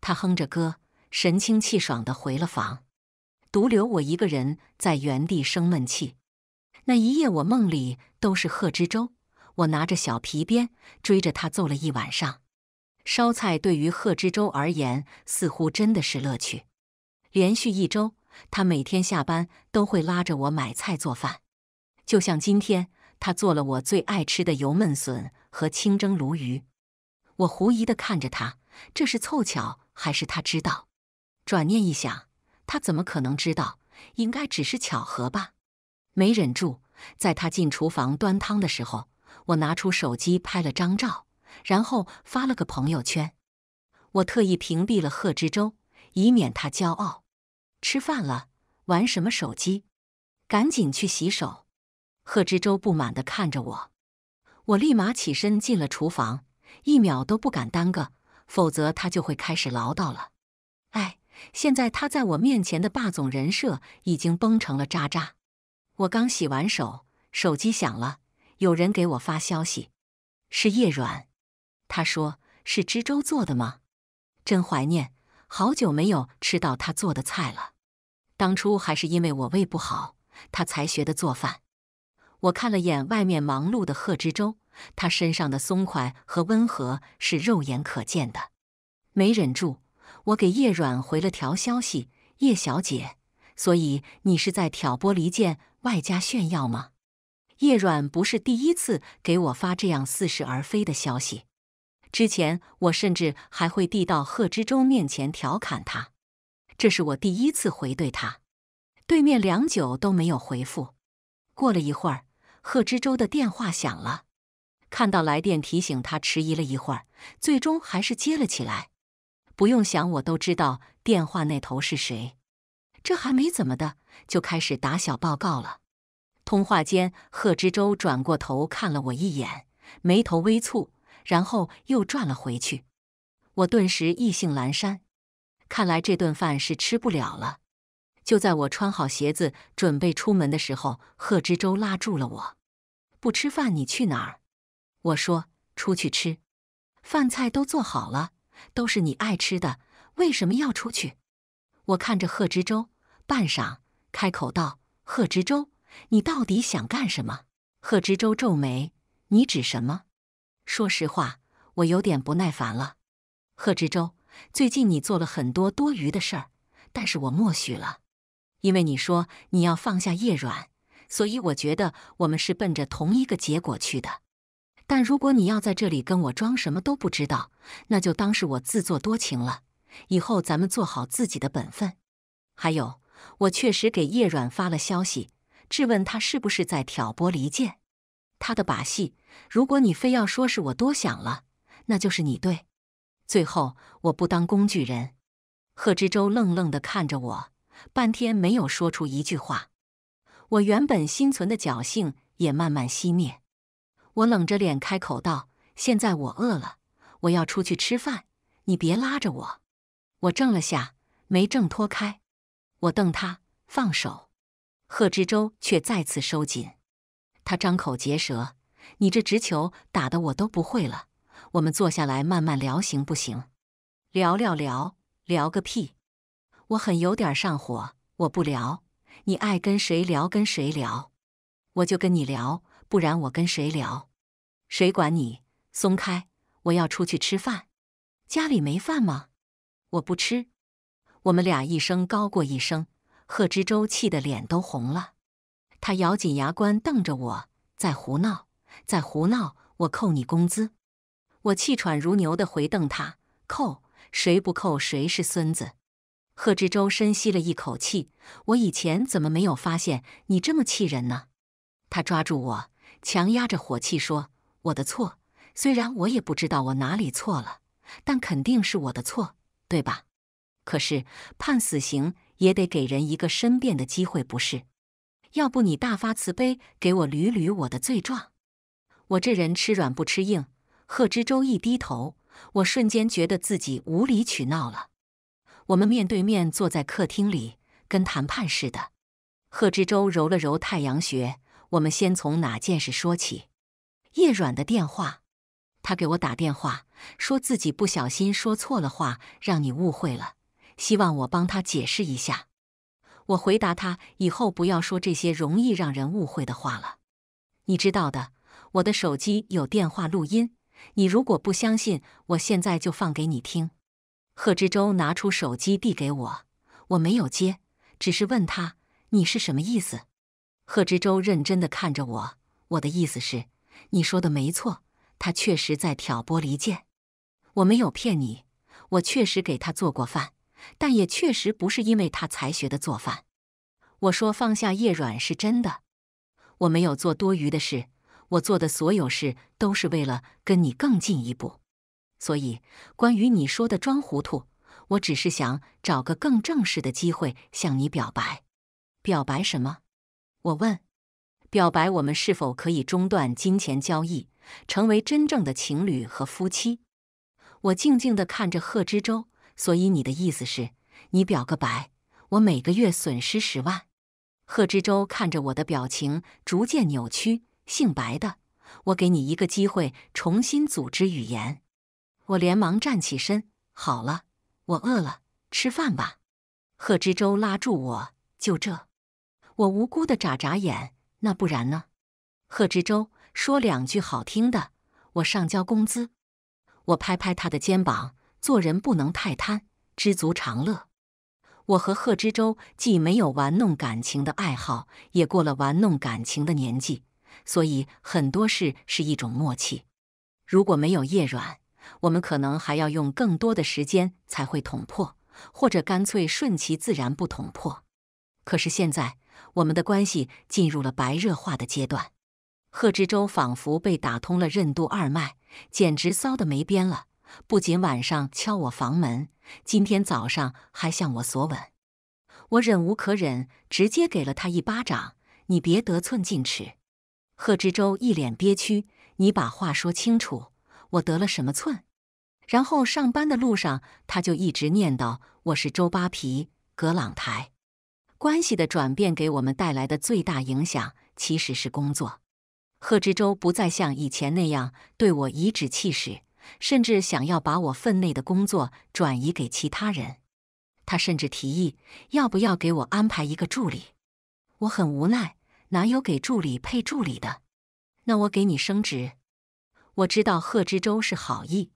他哼着歌，神清气爽地回了房，独留我一个人在原地生闷气。那一夜，我梦里都是贺知州，我拿着小皮鞭追着他揍了一晚上。烧菜对于贺知州而言，似乎真的是乐趣。连续一周，他每天下班都会拉着我买菜做饭，就像今天，他做了我最爱吃的油焖笋和清蒸鲈鱼。我狐疑地看着他，这是凑巧。还是他知道，转念一想，他怎么可能知道？应该只是巧合吧。没忍住，在他进厨房端汤的时候，我拿出手机拍了张照，然后发了个朋友圈。我特意屏蔽了贺知州，以免他骄傲。吃饭了，玩什么手机？赶紧去洗手。贺知州不满地看着我，我立马起身进了厨房，一秒都不敢耽搁。否则他就会开始唠叨了。哎，现在他在我面前的霸总人设已经崩成了渣渣。我刚洗完手，手机响了，有人给我发消息，是叶软。他说是知州做的吗？真怀念，好久没有吃到他做的菜了。当初还是因为我胃不好，他才学的做饭。我看了眼外面忙碌的贺知州。他身上的松快和温和是肉眼可见的，没忍住，我给叶软回了条消息：“叶小姐，所以你是在挑拨离间，外加炫耀吗？”叶软不是第一次给我发这样似是而非的消息，之前我甚至还会递到贺知州面前调侃他，这是我第一次回对他。对面良久都没有回复，过了一会儿，贺知州的电话响了。看到来电提醒，他迟疑了一会儿，最终还是接了起来。不用想，我都知道电话那头是谁。这还没怎么的，就开始打小报告了。通话间，贺知州转过头看了我一眼，眉头微蹙，然后又转了回去。我顿时意兴阑珊，看来这顿饭是吃不了了。就在我穿好鞋子准备出门的时候，贺知州拉住了我：“不吃饭，你去哪儿？”我说：“出去吃，饭菜都做好了，都是你爱吃的，为什么要出去？”我看着贺知州，半晌开口道：“贺知州，你到底想干什么？”贺知州皱眉：“你指什么？”说实话，我有点不耐烦了。贺知州，最近你做了很多多余的事儿，但是我默许了，因为你说你要放下叶软，所以我觉得我们是奔着同一个结果去的。但如果你要在这里跟我装什么都不知道，那就当是我自作多情了。以后咱们做好自己的本分。还有，我确实给叶软发了消息，质问他是不是在挑拨离间。他的把戏，如果你非要说是我多想了，那就是你对。最后，我不当工具人。贺知州愣愣地看着我，半天没有说出一句话。我原本心存的侥幸也慢慢熄灭。我冷着脸开口道：“现在我饿了，我要出去吃饭，你别拉着我。”我怔了下，没挣脱开。我瞪他，放手。贺知州却再次收紧。他张口结舌：“你这直球打的我都不会了，我们坐下来慢慢聊，行不行？”聊聊聊聊个屁！我很有点上火，我不聊。你爱跟谁聊跟谁聊，我就跟你聊，不然我跟谁聊？谁管你？松开！我要出去吃饭。家里没饭吗？我不吃。我们俩一声高过一声，贺知州气得脸都红了。他咬紧牙关瞪着我，在胡闹，在胡闹！我扣你工资！我气喘如牛的回瞪他：扣？谁不扣谁是孙子！贺知州深吸了一口气，我以前怎么没有发现你这么气人呢？他抓住我，强压着火气说：“我的错，虽然我也不知道我哪里错了，但肯定是我的错，对吧？可是判死刑也得给人一个申辩的机会，不是？要不你大发慈悲给我捋捋我的罪状？我这人吃软不吃硬。”贺知州一低头，我瞬间觉得自己无理取闹了。我们面对面坐在客厅里，跟谈判似的。贺知舟揉了揉太阳穴。我们先从哪件事说起？叶软的电话，他给我打电话，说自己不小心说错了话，让你误会了，希望我帮他解释一下。我回答他，以后不要说这些容易让人误会的话了。你知道的，我的手机有电话录音，你如果不相信，我现在就放给你听。贺知州拿出手机递给我，我没有接，只是问他：“你是什么意思？”贺知州认真的看着我，我的意思是，你说的没错，他确实在挑拨离间。我没有骗你，我确实给他做过饭，但也确实不是因为他才学的做饭。我说放下叶软是真的，我没有做多余的事，我做的所有事都是为了跟你更进一步。所以，关于你说的装糊涂，我只是想找个更正式的机会向你表白。表白什么？我问。表白我们是否可以中断金钱交易，成为真正的情侣和夫妻？我静静地看着贺知州。所以你的意思是，你表个白，我每个月损失十万？贺知州看着我的表情逐渐扭曲。姓白的，我给你一个机会，重新组织语言。我连忙站起身，好了，我饿了，吃饭吧。贺知州拉住我，就这。我无辜的眨眨眼，那不然呢？贺知州说两句好听的，我上交工资。我拍拍他的肩膀，做人不能太贪，知足常乐。我和贺知州既没有玩弄感情的爱好，也过了玩弄感情的年纪，所以很多事是一种默契。如果没有叶软。我们可能还要用更多的时间才会捅破，或者干脆顺其自然不捅破。可是现在，我们的关系进入了白热化的阶段。贺知州仿佛被打通了任督二脉，简直骚的没边了。不仅晚上敲我房门，今天早上还向我索吻。我忍无可忍，直接给了他一巴掌：“你别得寸进尺。”贺知州一脸憋屈：“你把话说清楚。”我得了什么寸？然后上班的路上，他就一直念叨我是周扒皮、葛朗台。关系的转变给我们带来的最大影响，其实是工作。贺知州不再像以前那样对我颐指气使，甚至想要把我分内的工作转移给其他人。他甚至提议要不要给我安排一个助理。我很无奈，哪有给助理配助理的？那我给你升职。我知道贺知州是好意。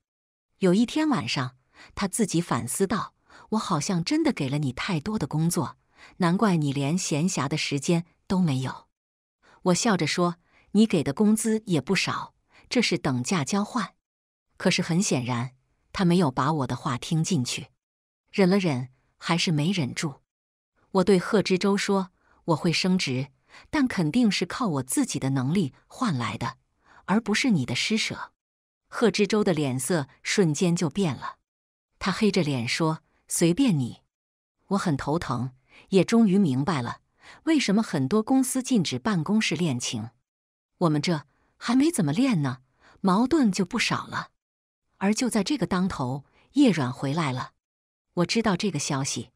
有一天晚上，他自己反思道：“我好像真的给了你太多的工作，难怪你连闲暇的时间都没有。”我笑着说：“你给的工资也不少，这是等价交换。”可是很显然，他没有把我的话听进去，忍了忍，还是没忍住。我对贺知州说：“我会升职，但肯定是靠我自己的能力换来的，而不是你的施舍。”贺知州的脸色瞬间就变了，他黑着脸说：“随便你。”我很头疼，也终于明白了为什么很多公司禁止办公室恋情。我们这还没怎么练呢，矛盾就不少了。而就在这个当头，叶软回来了。我知道这个消息，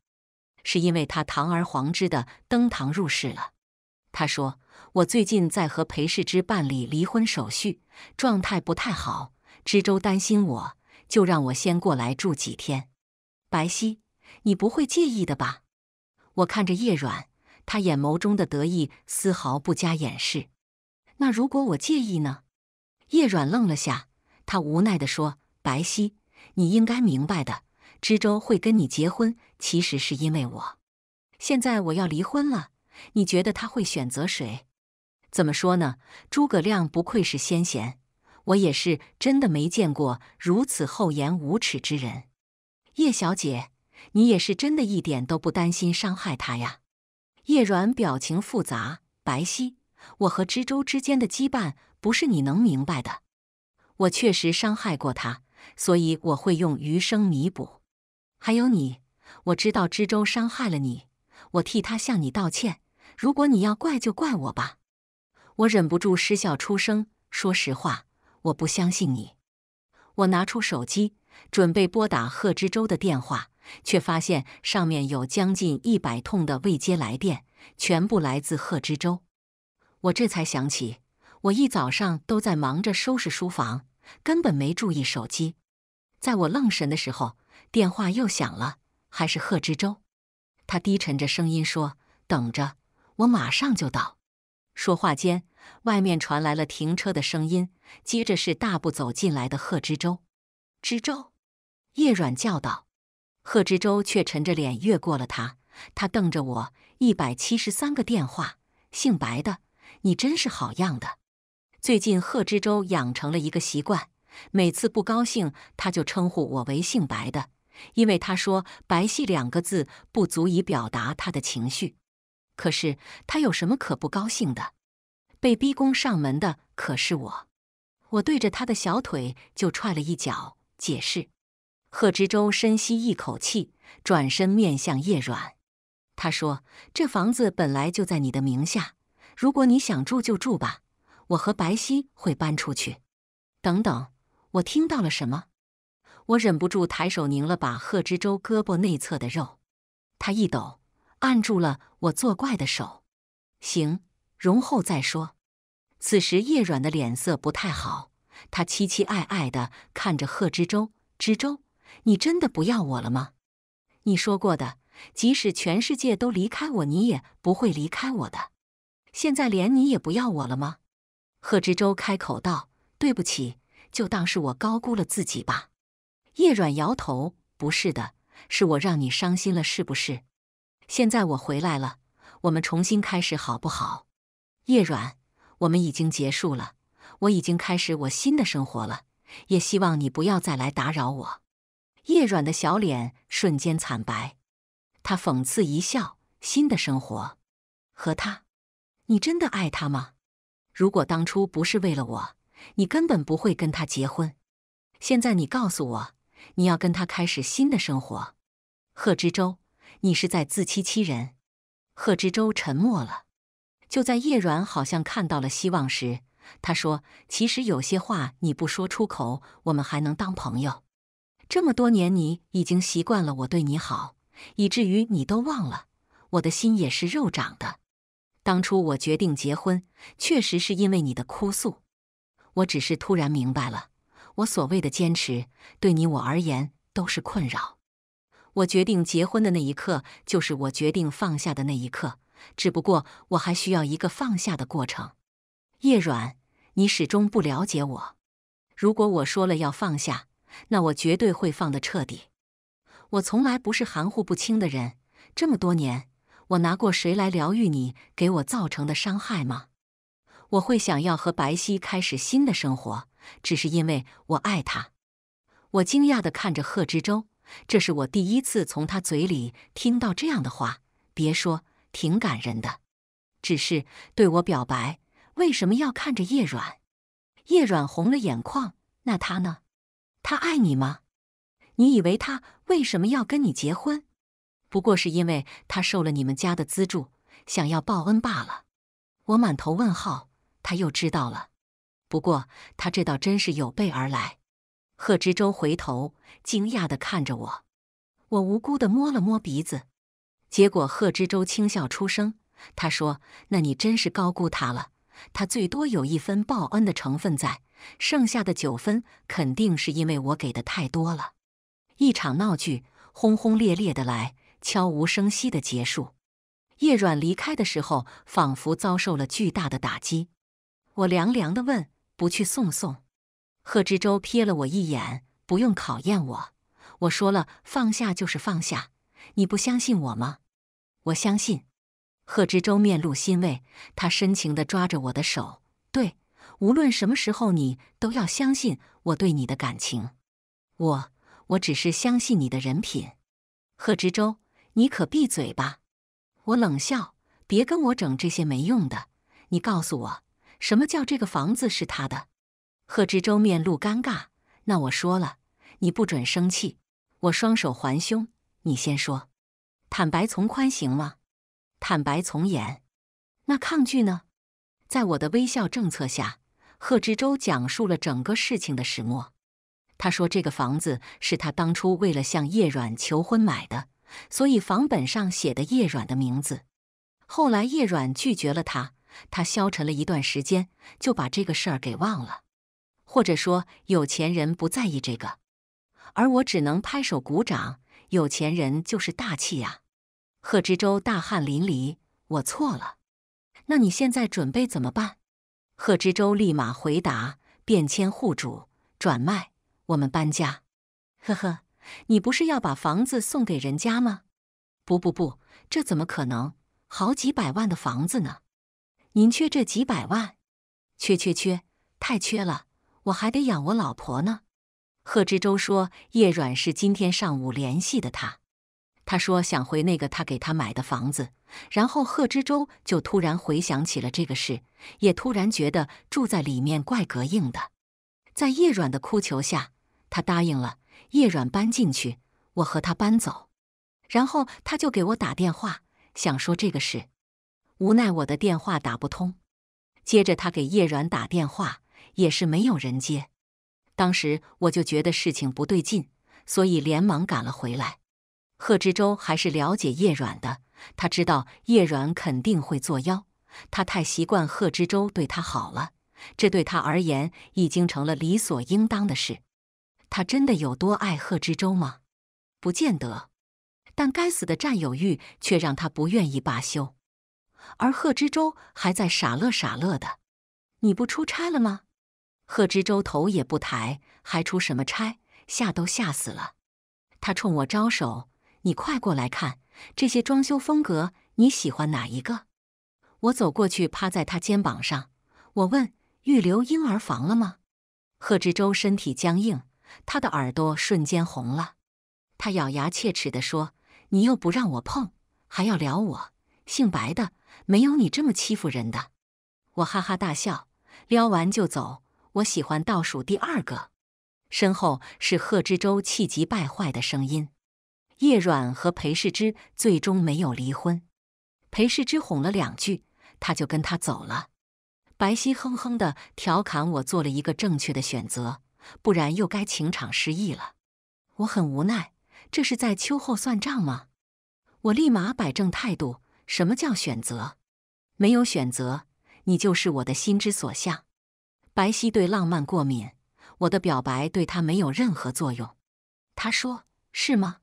是因为他堂而皇之的登堂入室了。他说：“我最近在和裴世之办理离婚手续，状态不太好。知州担心我，就让我先过来住几天。白皙，你不会介意的吧？”我看着叶软，他眼眸中的得意丝毫不加掩饰。那如果我介意呢？叶软愣了下，他无奈地说：“白皙，你应该明白的。”知州会跟你结婚，其实是因为我。现在我要离婚了，你觉得他会选择谁？怎么说呢？诸葛亮不愧是先贤，我也是真的没见过如此厚颜无耻之人。叶小姐，你也是真的一点都不担心伤害他呀？叶软表情复杂。白皙，我和知州之间的羁绊不是你能明白的。我确实伤害过他，所以我会用余生弥补。还有你，我知道知州伤害了你，我替他向你道歉。如果你要怪，就怪我吧。我忍不住失笑出声。说实话，我不相信你。我拿出手机，准备拨打贺知州的电话，却发现上面有将近一百通的未接来电，全部来自贺知州。我这才想起，我一早上都在忙着收拾书房，根本没注意手机。在我愣神的时候。电话又响了，还是贺知州。他低沉着声音说：“等着，我马上就到。”说话间，外面传来了停车的声音，接着是大步走进来的贺知州。知州，叶软叫道。贺知州却沉着脸越过了他，他瞪着我：“一百七十三个电话，姓白的，你真是好样的。”最近贺知州养成了一个习惯，每次不高兴，他就称呼我为姓白的。因为他说“白皙”两个字不足以表达他的情绪，可是他有什么可不高兴的？被逼宫上门的可是我，我对着他的小腿就踹了一脚。解释。贺知州深吸一口气，转身面向叶软，他说：“这房子本来就在你的名下，如果你想住就住吧，我和白皙会搬出去。”等等，我听到了什么？我忍不住抬手拧了把贺知州胳膊内侧的肉，他一抖，按住了我作怪的手。行，容后再说。此时叶软的脸色不太好，他凄凄爱爱的看着贺知州：“知州，你真的不要我了吗？你说过的，即使全世界都离开我，你也不会离开我的。现在连你也不要我了吗？”贺知州开口道：“对不起，就当是我高估了自己吧。”叶软摇头：“不是的，是我让你伤心了，是不是？现在我回来了，我们重新开始，好不好？”叶软，我们已经结束了，我已经开始我新的生活了，也希望你不要再来打扰我。叶软的小脸瞬间惨白，他讽刺一笑：“新的生活，和他，你真的爱他吗？如果当初不是为了我，你根本不会跟他结婚。现在你告诉我。”你要跟他开始新的生活，贺知州，你是在自欺欺人。贺知州沉默了。就在叶软好像看到了希望时，他说：“其实有些话你不说出口，我们还能当朋友。这么多年，你已经习惯了我对你好，以至于你都忘了，我的心也是肉长的。当初我决定结婚，确实是因为你的哭诉。我只是突然明白了。”我所谓的坚持，对你我而言都是困扰。我决定结婚的那一刻，就是我决定放下的那一刻。只不过我还需要一个放下的过程。叶软，你始终不了解我。如果我说了要放下，那我绝对会放得彻底。我从来不是含糊不清的人。这么多年，我拿过谁来疗愈你给我造成的伤害吗？我会想要和白皙开始新的生活。只是因为我爱他，我惊讶地看着贺知州，这是我第一次从他嘴里听到这样的话。别说，挺感人的。只是对我表白，为什么要看着叶软？叶软红了眼眶。那他呢？他爱你吗？你以为他为什么要跟你结婚？不过是因为他受了你们家的资助，想要报恩罢了。我满头问号。他又知道了。不过他这倒真是有备而来。贺知州回头惊讶地看着我，我无辜地摸了摸鼻子。结果贺知州轻笑出声，他说：“那你真是高估他了。他最多有一分报恩的成分在，剩下的九分肯定是因为我给的太多了。”一场闹剧轰轰烈烈的来，悄无声息的结束。叶软离开的时候，仿佛遭受了巨大的打击。我凉凉的问：“不去送送？”贺知州瞥了我一眼：“不用考验我，我说了，放下就是放下。你不相信我吗？”我相信，贺知州面露欣慰，他深情地抓着我的手。对，无论什么时候，你都要相信我对你的感情。我，我只是相信你的人品。贺知州，你可闭嘴吧！我冷笑，别跟我整这些没用的。你告诉我，什么叫这个房子是他的？贺知州面露尴尬。那我说了，你不准生气。我双手环胸，你先说。坦白从宽行吗？坦白从严。那抗拒呢？在我的微笑政策下，贺知州讲述了整个事情的始末。他说：“这个房子是他当初为了向叶软求婚买的，所以房本上写的叶软的名字。后来叶软拒绝了他，他消沉了一段时间，就把这个事儿给忘了。或者说，有钱人不在意这个，而我只能拍手鼓掌。有钱人就是大气呀。”贺知州大汗淋漓，我错了。那你现在准备怎么办？贺知州立马回答：变迁户主，转卖，我们搬家。呵呵，你不是要把房子送给人家吗？不不不，这怎么可能？好几百万的房子呢，您缺这几百万？缺缺缺，太缺了，我还得养我老婆呢。贺知州说：叶软是今天上午联系的他。他说想回那个他给他买的房子，然后贺知州就突然回想起了这个事，也突然觉得住在里面怪膈应的。在叶软的哭求下，他答应了。叶软搬进去，我和他搬走，然后他就给我打电话，想说这个事，无奈我的电话打不通。接着他给叶软打电话，也是没有人接。当时我就觉得事情不对劲，所以连忙赶了回来。贺知州还是了解叶软的，他知道叶软肯定会作妖。他太习惯贺知州对他好了，这对他而言已经成了理所应当的事。他真的有多爱贺知州吗？不见得，但该死的占有欲却让他不愿意罢休。而贺知州还在傻乐傻乐的。你不出差了吗？贺知州头也不抬，还出什么差？吓都吓死了。他冲我招手。你快过来看这些装修风格，你喜欢哪一个？我走过去，趴在他肩膀上，我问：“预留婴儿房了吗？”贺知州身体僵硬，他的耳朵瞬间红了。他咬牙切齿地说：“你又不让我碰，还要撩我？姓白的，没有你这么欺负人的。”我哈哈大笑，撩完就走。我喜欢倒数第二个。身后是贺知州气急败坏的声音。叶软和裴世之最终没有离婚，裴世之哄了两句，他就跟他走了。白皙哼哼的调侃我做了一个正确的选择，不然又该情场失意了。我很无奈，这是在秋后算账吗？我立马摆正态度，什么叫选择？没有选择，你就是我的心之所向。白皙对浪漫过敏，我的表白对他没有任何作用。他说：“是吗？”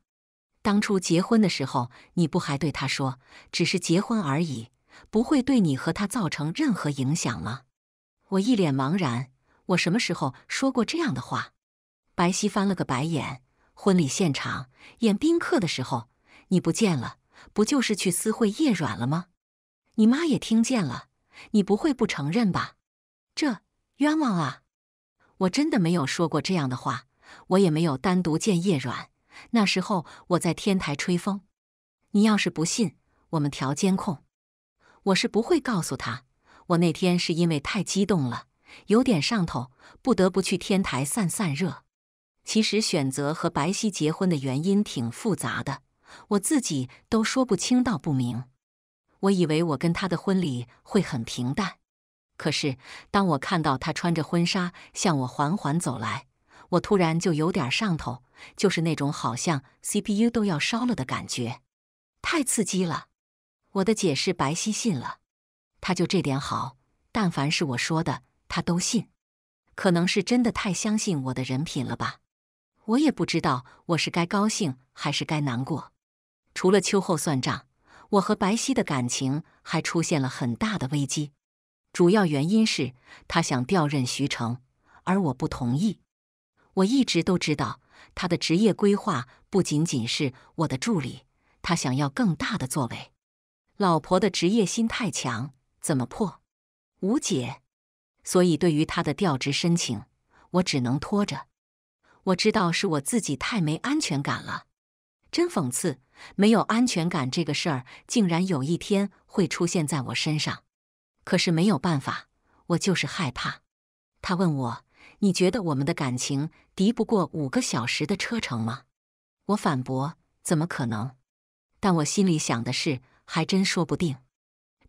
当初结婚的时候，你不还对他说，只是结婚而已，不会对你和他造成任何影响吗？我一脸茫然，我什么时候说过这样的话？白皙翻了个白眼。婚礼现场演宾客的时候，你不见了，不就是去私会叶软了吗？你妈也听见了，你不会不承认吧？这冤枉啊！我真的没有说过这样的话，我也没有单独见叶软。那时候我在天台吹风，你要是不信，我们调监控。我是不会告诉他，我那天是因为太激动了，有点上头，不得不去天台散散热。其实选择和白皙结婚的原因挺复杂的，我自己都说不清道不明。我以为我跟他的婚礼会很平淡，可是当我看到他穿着婚纱向我缓缓走来，我突然就有点上头，就是那种好像 CPU 都要烧了的感觉，太刺激了。我的解释白皙信了，他就这点好，但凡是我说的，他都信。可能是真的太相信我的人品了吧。我也不知道我是该高兴还是该难过。除了秋后算账，我和白皙的感情还出现了很大的危机。主要原因是他想调任徐成，而我不同意。我一直都知道他的职业规划不仅仅是我的助理，他想要更大的作为。老婆的职业心太强，怎么破？无解。所以对于他的调职申请，我只能拖着。我知道是我自己太没安全感了，真讽刺，没有安全感这个事儿竟然有一天会出现在我身上。可是没有办法，我就是害怕。他问我：“你觉得我们的感情敌不过五个小时的车程吗？”我反驳：“怎么可能？”但我心里想的是，还真说不定。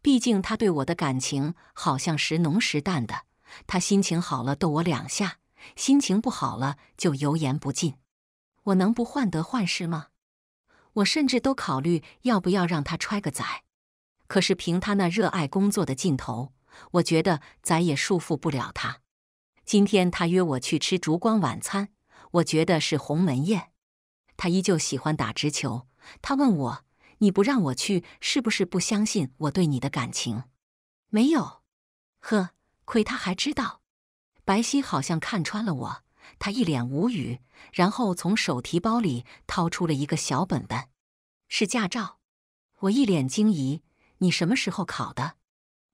毕竟他对我的感情好像时浓时淡的，他心情好了逗我两下。心情不好了就油盐不进，我能不患得患失吗？我甚至都考虑要不要让他揣个崽，可是凭他那热爱工作的劲头，我觉得崽也束缚不了他。今天他约我去吃烛光晚餐，我觉得是鸿门宴。他依旧喜欢打直球，他问我：“你不让我去，是不是不相信我对你的感情？”没有，呵，亏他还知道。白皙好像看穿了我，他一脸无语，然后从手提包里掏出了一个小本本，是驾照。我一脸惊疑：“你什么时候考的？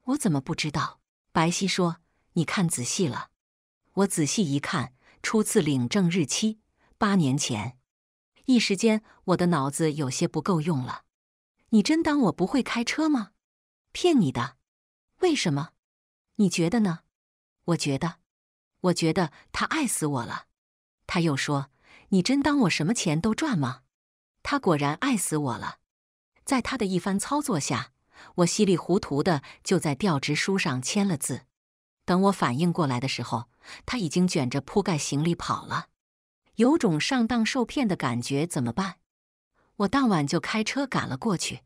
我怎么不知道？”白皙说：“你看仔细了。”我仔细一看，初次领证日期八年前。一时间，我的脑子有些不够用了。你真当我不会开车吗？骗你的。为什么？你觉得呢？我觉得。我觉得他爱死我了。他又说：“你真当我什么钱都赚吗？”他果然爱死我了。在他的一番操作下，我稀里糊涂的就在调职书上签了字。等我反应过来的时候，他已经卷着铺盖行李跑了。有种上当受骗的感觉，怎么办？我当晚就开车赶了过去。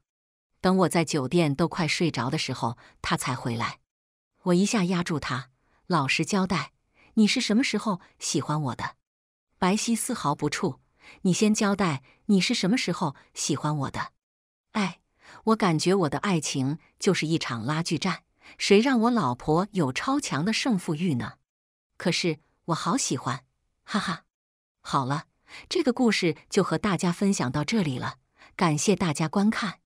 等我在酒店都快睡着的时候，他才回来。我一下压住他，老实交代。你是什么时候喜欢我的？白皙丝毫不怵。你先交代，你是什么时候喜欢我的？哎，我感觉我的爱情就是一场拉锯战，谁让我老婆有超强的胜负欲呢？可是我好喜欢，哈哈。好了，这个故事就和大家分享到这里了，感谢大家观看。